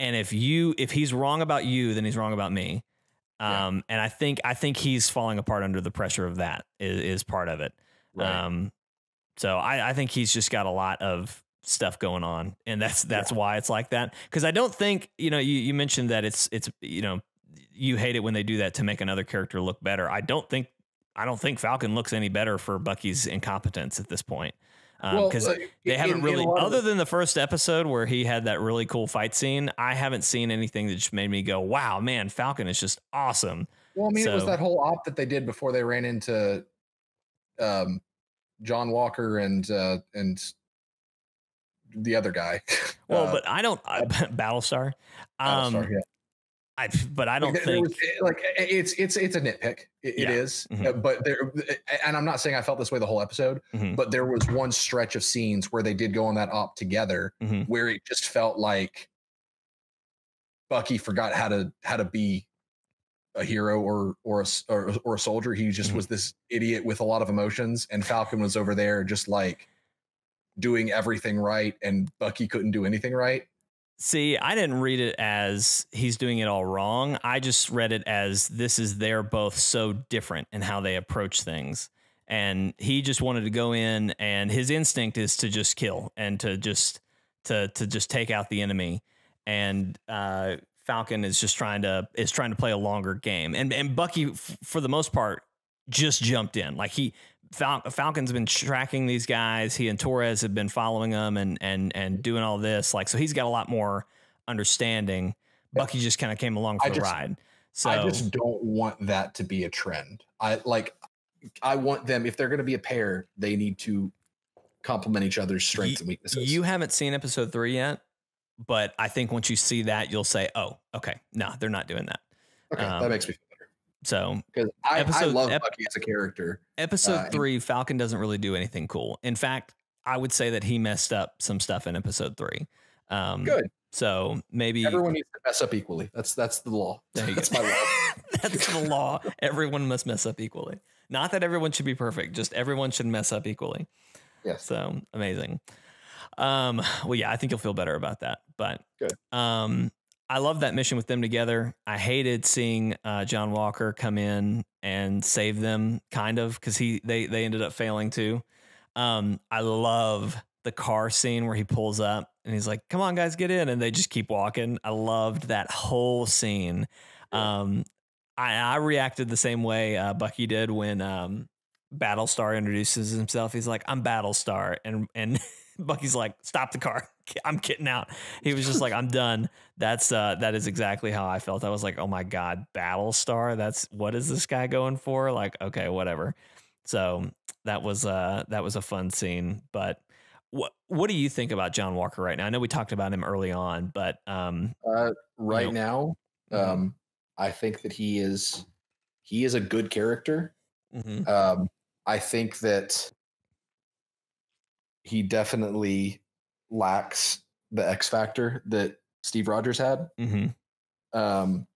S1: and if you if he's wrong about you then he's wrong about me.
S2: Yeah.
S1: um and i think i think he's falling apart under the pressure of that is, is part of it. Um so i i think he's just got a lot of stuff going on and that's that's why it's like that. Because i don't think you know you, you mentioned that it's it's you know you hate it when they do that to make another character look better. I don't think i don't think falcon looks any better for bucky's incompetence at this point because
S2: uh,
S1: they haven't
S2: in
S1: really
S2: of
S1: other
S2: the-
S1: than the first episode where he had that really cool fight scene i haven't seen anything that just made me go wow man falcon is just awesome
S2: well, I mean, it was that whole op that they did before they ran into um, John Walker and uh, and the other guy.
S1: well
S2: Uh,
S1: but i don't I, battlestar um
S2: Battlestar, yeah.
S1: I, but i don't think
S2: was- like it's it's it's a nitpick. It, it
S1: Yeah.
S2: is,
S1: Mhm.
S2: Uh, but there, and I'm not saying I felt this way the whole episode,
S1: Mhm.
S2: but there was one stretch of scenes where they did go on that op together,
S1: Mhm.
S2: where it just felt like Bucky forgot how to how to be a hero or or a or, or a soldier. He just
S1: Mhm.
S2: was this idiot with a lot of emotions, and Falcon was over there just like doing everything right and Bucky couldn't do anything right.
S1: See, I didn't read it as he's doing it all wrong. I just read it as this is they're both so different in how they approach things. And he just wanted to go in and his instinct is to just kill and to just to to just take out the enemy. And uh, Falcon is just trying to is trying to play a longer game. And and Bucky for the most part just jumped in. Like he Fal- Falcon's been tracking these guys. He and Torres have been following them and and and doing all this. Like so, he's got a lot more understanding. Bucky just kind of came along for
S2: I
S1: the
S2: just-
S1: ride. So
S2: I just don't want that to be a trend. I like I want them if they're going to be a pair, they need to complement each other's strengths and weaknesses.
S1: you haven't seen episode three yet, but I think once you see that, you'll say, "Oh, okay, no, they're not doing that."
S2: okay,
S1: um,
S2: that makes me
S1: So
S2: because I, I
S1: episode-
S2: love
S1: ep-
S2: Bucky as a character.
S1: episode
S2: Uh,
S1: three, Falcon doesn't really do anything cool. In fact, I would say that he messed up some stuff in episode three. Um,
S2: Good.
S1: So maybe
S2: Everyone needs to mess up equally. That's that's the law. That's my law.
S1: That's the law. Everyone must mess up equally. Not that everyone should be perfect, just everyone should mess up equally.
S2: Yes.
S1: So amazing. Um, well, yeah, I think you'll feel better about that. But
S2: Good.
S1: Um, I love that mission with them together. I hated seeing uh, John Walker come in and save them, kind of, because he they they ended up failing too. Um, I love the car scene where he pulls up and he's like, "Come on, guys, get in," and they just keep walking. I loved that whole scene. Um, I, I reacted the same way uh, Bucky did when um, Battlestar introduces himself. He's like, "I'm Battlestar," and and Bucky's like, "Stop the car! I'm getting out." He was just like, "I'm done." That's uh, that is exactly how I felt. I was like, "Oh my god, Battlestar! That's what is this guy going for?" Like, okay, whatever. So that was uh, that was a fun scene. But what what do you think about John Walker right now? I know we talked about him early on, but um,
S2: Uh, right
S1: know,
S2: now,
S1: mhm.
S2: um, I think that he is he is a good character.
S1: mhm.
S2: Um, I think that he definitely lacks the X factor that Steve Rogers had.
S1: Mhm.
S2: Um,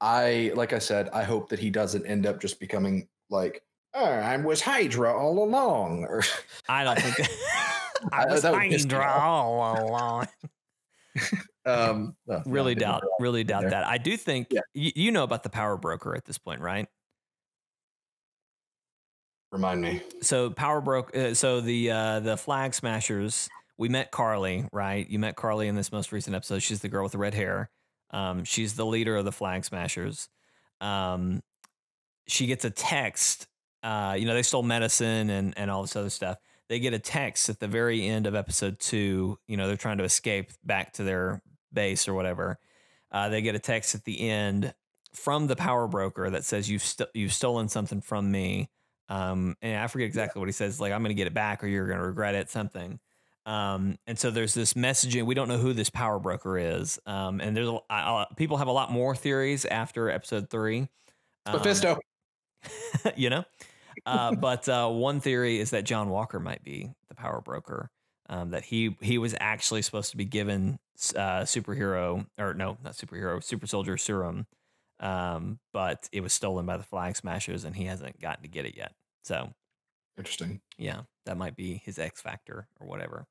S2: I like I said, I hope that he doesn't end up just becoming like, oh, I was Hydra all along, or
S1: I don't think I
S2: I-
S1: was
S2: that would piss me
S1: Hydra all along.
S2: um, no,
S1: Really doubt, really doubt
S2: there.
S1: that. I do think
S2: Yeah.
S1: you know about the power broker at this point, right?
S2: Remind me.
S1: So power broke. Uh, so the uh, the flag smashers. We met Carly, right? You met Carly in this most recent episode. She's the girl with the red hair. Um, she's the leader of the flag smashers. Um, she gets a text. Uh, you know, they stole medicine and and all this other stuff. They get a text at the very end of episode two. You know, they're trying to escape back to their base or whatever. Uh, they get a text at the end from the power broker that says you've st- you've stolen something from me. Um, and I forget exactly what he says. Like, I'm going to get it back, or you're going to regret it. Something. Um, and so there's this messaging. We don't know who this power broker is. Um, and there's a, I, I, people have a lot more theories after episode three. Um,
S2: Mephisto.
S1: you know. Uh, but uh, one theory is that John Walker might be the power broker. Um, that he he was actually supposed to be given uh, superhero or no, not superhero, super soldier serum, um, but it was stolen by the Flag Smashers, and he hasn't gotten to get it yet. So
S2: Interesting.
S1: yeah, that might be his X factor or whatever.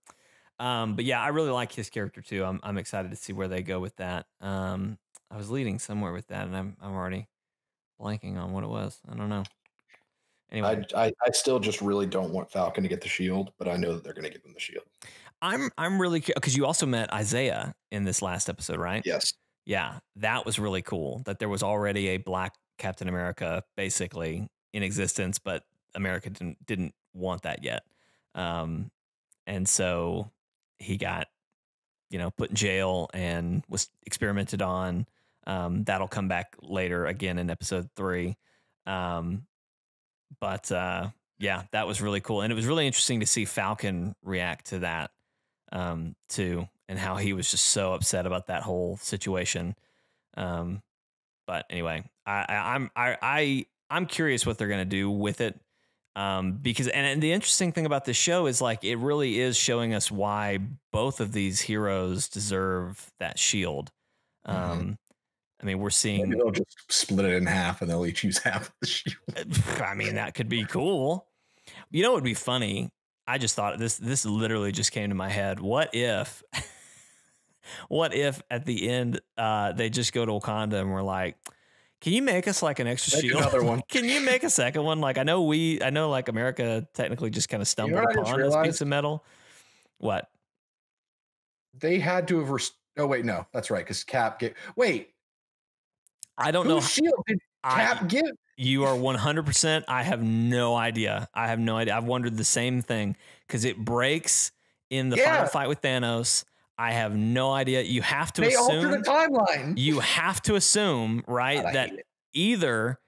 S1: Um, but yeah, I really like his character too. I'm I'm excited to see where they go with that. Um, I was leading somewhere with that, and I'm I'm already blanking on what it was. I don't know. Anyway,
S2: I, I I still just really don't want Falcon to get the shield, but I know that they're going to give him the shield.
S1: I'm I'm really because you also met Isaiah in this last episode, right?
S2: Yes.
S1: Yeah, that was really cool. That there was already a black Captain America basically in existence, but America didn't didn't want that yet, um, and so he got you know put in jail and was experimented on. Um, that'll come back later again in episode three. Um, but uh, yeah, that was really cool, and it was really interesting to see Falcon react to that um, too, and how he was just so upset about that whole situation. Um, but anyway, I, I, I'm I, I I'm curious what they're gonna do with it. Um, because and, and the interesting thing about this show is like it really is showing us why both of these heroes deserve that shield. Um,
S2: Mhm.
S1: I mean, we're seeing
S2: Maybe they'll just split it in half and they'll each use half of the shield.
S1: I mean, that could be cool. You know, it would be funny. I just thought this. This literally just came to my head. What if? what if at the end uh, they just go to Wakanda and we're like, "Can you make us like an extra
S2: Make
S1: shield?
S2: another one.
S1: Can you make a second one? Like I know we, I know like America technically just kind of stumbled
S2: I just
S1: upon this piece of metal. What?
S2: They had to have. Rest- oh wait, no, that's right. Because Cap get. Wait,
S1: I don't know.
S2: shield did
S1: I-
S2: Cap give?
S1: You are 100%. I have no idea. I have no idea. I've wondered the same thing because it breaks in the final fight with Thanos. I have no idea. You have to
S2: They
S1: assume.
S2: the timeline.
S1: You have to assume, right,
S2: God,
S1: that either,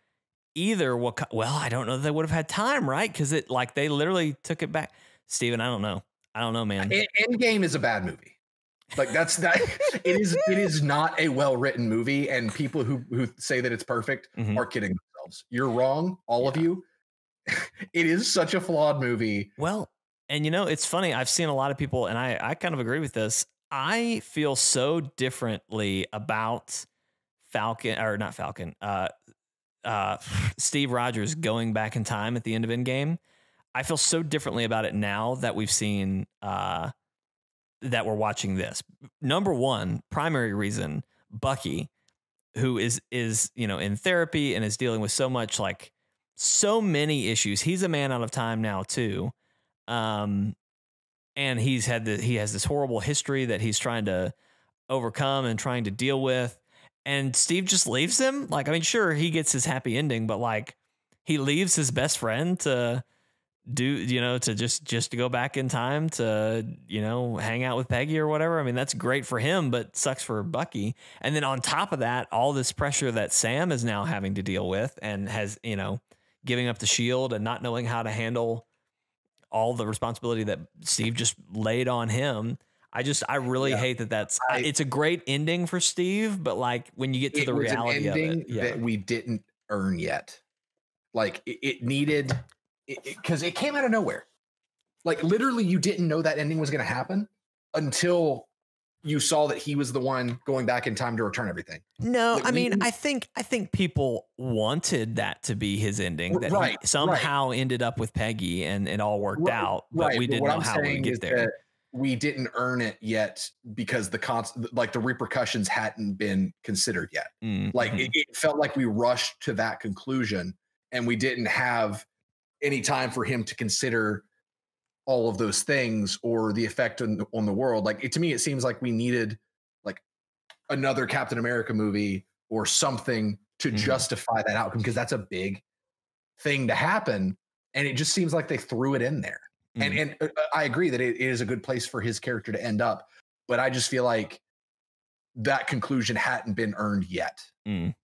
S1: either what? Well, I don't know. that They would have had time, right? Because it like they literally took it back. Steven, I don't know. I don't know, man.
S2: Endgame is a bad movie. Like that's that. it is. It is not a well written movie, and people who who say that it's perfect
S1: Mhm.
S2: are kidding themselves. You're wrong, all of you. it is such a flawed movie.
S1: Well, and you know, it's funny. I've seen a lot of people, and I, I kind of agree with this. I feel so differently about Falcon, or not Falcon, uh, uh, Steve Rogers going back in time at the end of Endgame. I feel so differently about it now that we've seen, uh, that we're watching this. Number one, primary reason, Bucky, who is is you know in therapy and is dealing with so much like so many issues. He's a man out of time now too. Um and he's had the he has this horrible history that he's trying to overcome and trying to deal with. And Steve just leaves him. Like, I mean, sure, he gets his happy ending, but like he leaves his best friend to do, you know, to just just to go back in time to, you know, hang out with Peggy or whatever. I mean, that's great for him, but sucks for Bucky. And then on top of that, all this pressure that Sam is now having to deal with and has, you know, giving up the shield and not knowing how to handle all the responsibility that Steve just laid on him. I just, I really
S2: Yeah.
S1: hate that that's,
S2: I-
S1: it's a great ending for Steve, but like when you get to
S2: it
S1: the reality of
S2: ending
S1: it, yeah.
S2: that we didn't earn yet. Like it, it needed because it, came out of nowhere. Like literally, you didn't know that ending was going to happen until you saw that he was the one going back in time to return everything.
S1: No,
S2: Like,
S1: I mean, I think I think people wanted that to be his ending. That
S2: Right,
S1: he
S2: right.
S1: somehow ended up with Peggy and it all worked
S2: Right,
S1: out, but we didn't
S2: what
S1: know
S2: I'm
S1: how we'd get there.
S2: we didn't earn it yet because the cons like the repercussions hadn't been considered yet.
S1: Mm,
S2: Like
S1: mhm.
S2: it, it felt like we rushed to that conclusion and we didn't have any time for him to consider all of those things or the effect on, the- on the world. Like it, to me, it seems like we needed like another Captain America movie or something to
S1: Mhm.
S2: justify that outcome because that's a big thing to happen. And it just seems like they threw it in there. And
S1: Mhm.
S2: and uh, I agree that it is a good place for his character to end up, but I just feel like that conclusion hadn't been earned yet.
S1: Mm.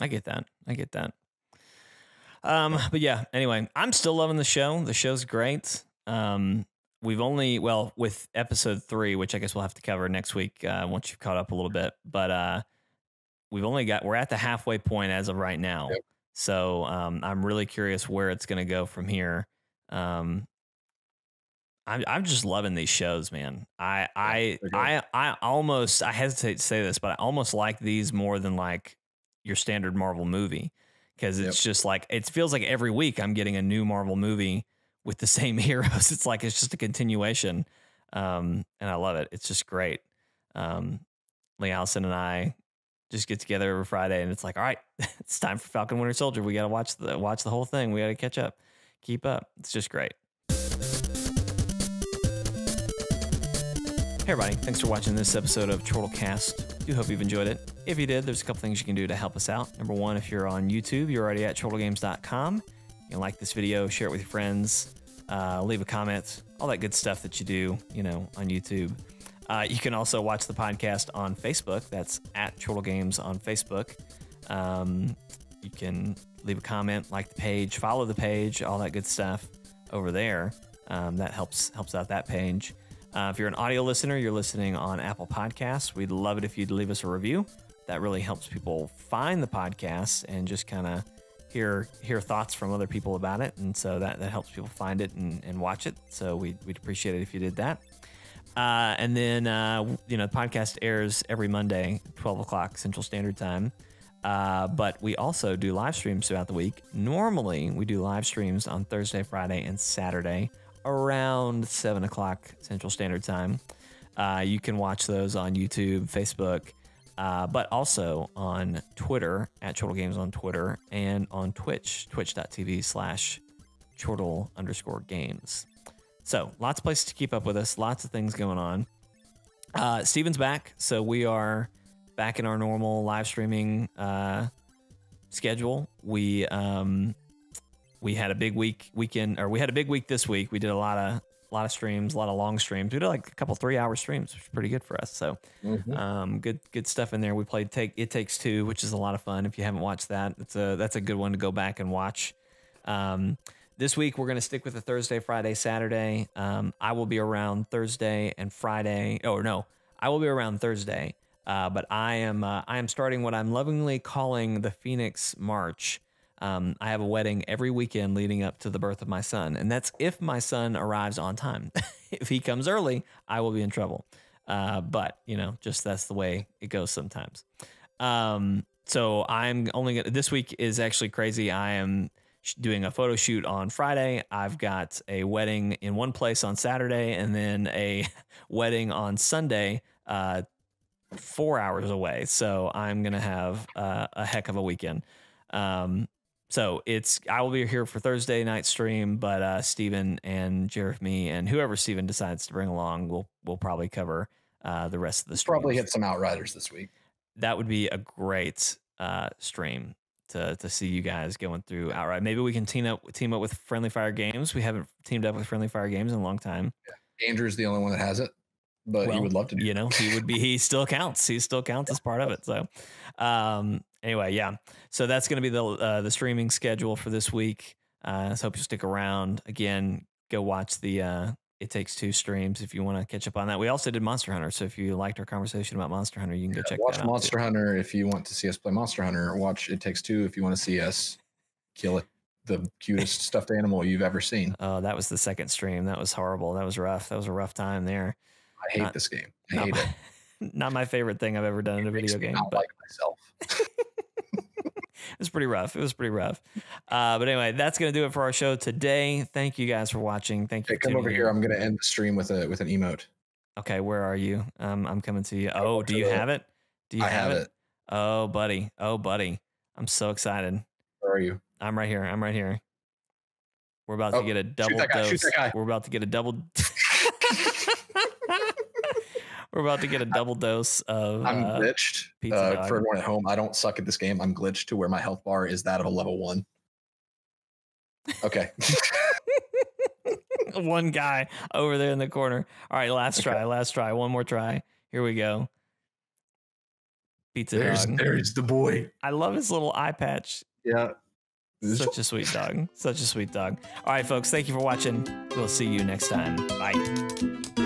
S1: I get that. I get that. Um, but yeah, anyway, I'm still loving the show. The show's great. Um, we've only well with episode three, which I guess we'll have to cover next week uh, once you've caught up a little bit. But uh, we've only got we're at the halfway point as of right now.
S2: Yep.
S1: So um, I'm really curious where it's going to go from here. Um, I'm I'm just loving these shows, man. I I. I I almost I hesitate to say this, but I almost like these more than like your standard Marvel movie because it's just like it feels like every week I'm getting a new Marvel movie with the same heroes. It's like it's just a continuation, um, and I love it. It's just great. Um, Lee Allison and I just get together every Friday, and it's like, all right, it's time for Falcon Winter Soldier. We got to watch the watch the whole thing. We got to catch up, keep up. It's just great. Hey everybody, thanks for watching this episode of Chortlecast. Do hope you've enjoyed it. If you did, there's a couple things you can do to help us out. Number one, if you're on YouTube, you're already at chortlegames.com. You can like this video, share it with your friends, uh, leave a comment, all that good stuff that you do, you know, on YouTube. Uh, you can also watch the podcast on Facebook. That's at Chortle Games on Facebook. Um, you can leave a comment, like the page, follow the page, all that good stuff over there. Um, that helps helps out that page. Uh, if you're an audio listener, you're listening on Apple Podcasts. We'd love it if you'd leave us a review. That really helps people find the podcast and just kind of hear hear thoughts from other people about it. And so that, that helps people find it and, and watch it. So we'd, we'd appreciate it if you did that. Uh, and then, uh, you know, the podcast airs every Monday, 12 o'clock Central Standard Time. Uh, but we also do live streams throughout the week. Normally, we do live streams on Thursday, Friday, and Saturday around 7 o'clock Central Standard Time. Uh, you can watch those on YouTube, Facebook, uh, but also on Twitter at Chortle Games on Twitter and on Twitch, twitch.tv slash Chortle underscore games. So lots of places to keep up with us, lots of things going on. Uh, Steven's back, so we are back in our normal live streaming uh, schedule. We um, we had a big week weekend, or we had a big week this week. We did a lot of a lot of streams, a lot of long streams. We did like a couple three hour streams, which is pretty good for us. So
S2: Mhm.
S1: um, good good stuff in there. We played Take It Takes Two, which is a lot of fun. If you haven't watched that, it's a that's a good one to go back and watch. Um, this week we're going to stick with the Thursday, Friday, Saturday. Um, I will be around Thursday and Friday. Oh no, I will be around Thursday. Uh, but I am uh, I am starting what I'm lovingly calling the Phoenix March. Um, I have a wedding every weekend leading up to the birth of my son, and that's if my son arrives on time. if he comes early, I will be in trouble. Uh, but you know, just that's the way it goes sometimes. Um, so I'm only gonna, this week is actually crazy. I am doing a photo shoot on Friday. I've got a wedding in one place on Saturday, and then a wedding on Sunday. Uh, four hours away. So I'm gonna have uh, a heck of a weekend. Um, so it's I will be here for Thursday night stream, but uh, Steven and Jeremy and whoever Steven decides to bring along we'll we'll probably cover uh, the rest of the stream.
S2: Probably hit some outriders this week.
S1: That would be a great uh, stream to to see you guys going through outright. Maybe we can team up team up with Friendly Fire Games. We haven't teamed up with Friendly Fire Games in a long time.
S2: Andrew's the only one that has it, but he would love to do.
S1: you know he would be he still counts he still counts as part of it so um anyway yeah so that's going to be the uh, the streaming schedule for this week uh so hope you stick around again go watch the uh it takes two streams if you want to catch up on that we also did monster hunter so if you liked our conversation about monster hunter you can go check
S2: watch
S1: out
S2: Monster Hunter if you want to see us play Monster Hunter. Watch It Takes Two if you want to see us kill it, the cutest stuffed animal you've ever seen.
S1: oh that was the second stream that was horrible that was rough that was a rough time there
S2: I hate
S1: Not-
S2: this game. I
S1: not
S2: hate
S1: my,
S2: it.
S1: not my favorite thing i've ever done in a video
S2: me
S1: game
S2: Not like myself.
S1: it was pretty rough. It was pretty rough. Uh, but anyway, that's gonna do it for our show today. Thank you guys for watching. Thank you.
S2: Hey, come over here. I'm gonna end the stream with a with an emote.
S1: Okay, where are you? Um, I'm coming to you. Oh, do you have it? Do you
S2: I have it.
S1: Oh, buddy. Oh, buddy. I'm so excited.
S2: Where are you?
S1: I'm right here. I'm right here. We're about to
S2: Oh,
S1: get a double
S2: that guy, shoot
S1: dose.
S2: that guy.
S1: We're about to get a double. We're about to get a double dose of.
S2: I'm
S1: uh,
S2: glitched.
S1: pizza
S2: Uh, for everyone at home, I don't suck at this game. I'm glitched to where my health bar is that of a level one. Okay.
S1: one guy over there in the corner. All right, last try, last try, one more try. Here we go. Pizza
S2: there's
S1: dog.
S2: there's the boy.
S1: I love his little eye patch.
S2: Yeah.
S1: Such a sweet dog. Such a sweet dog. All right, folks, thank you for watching. We'll see you next time. Bye.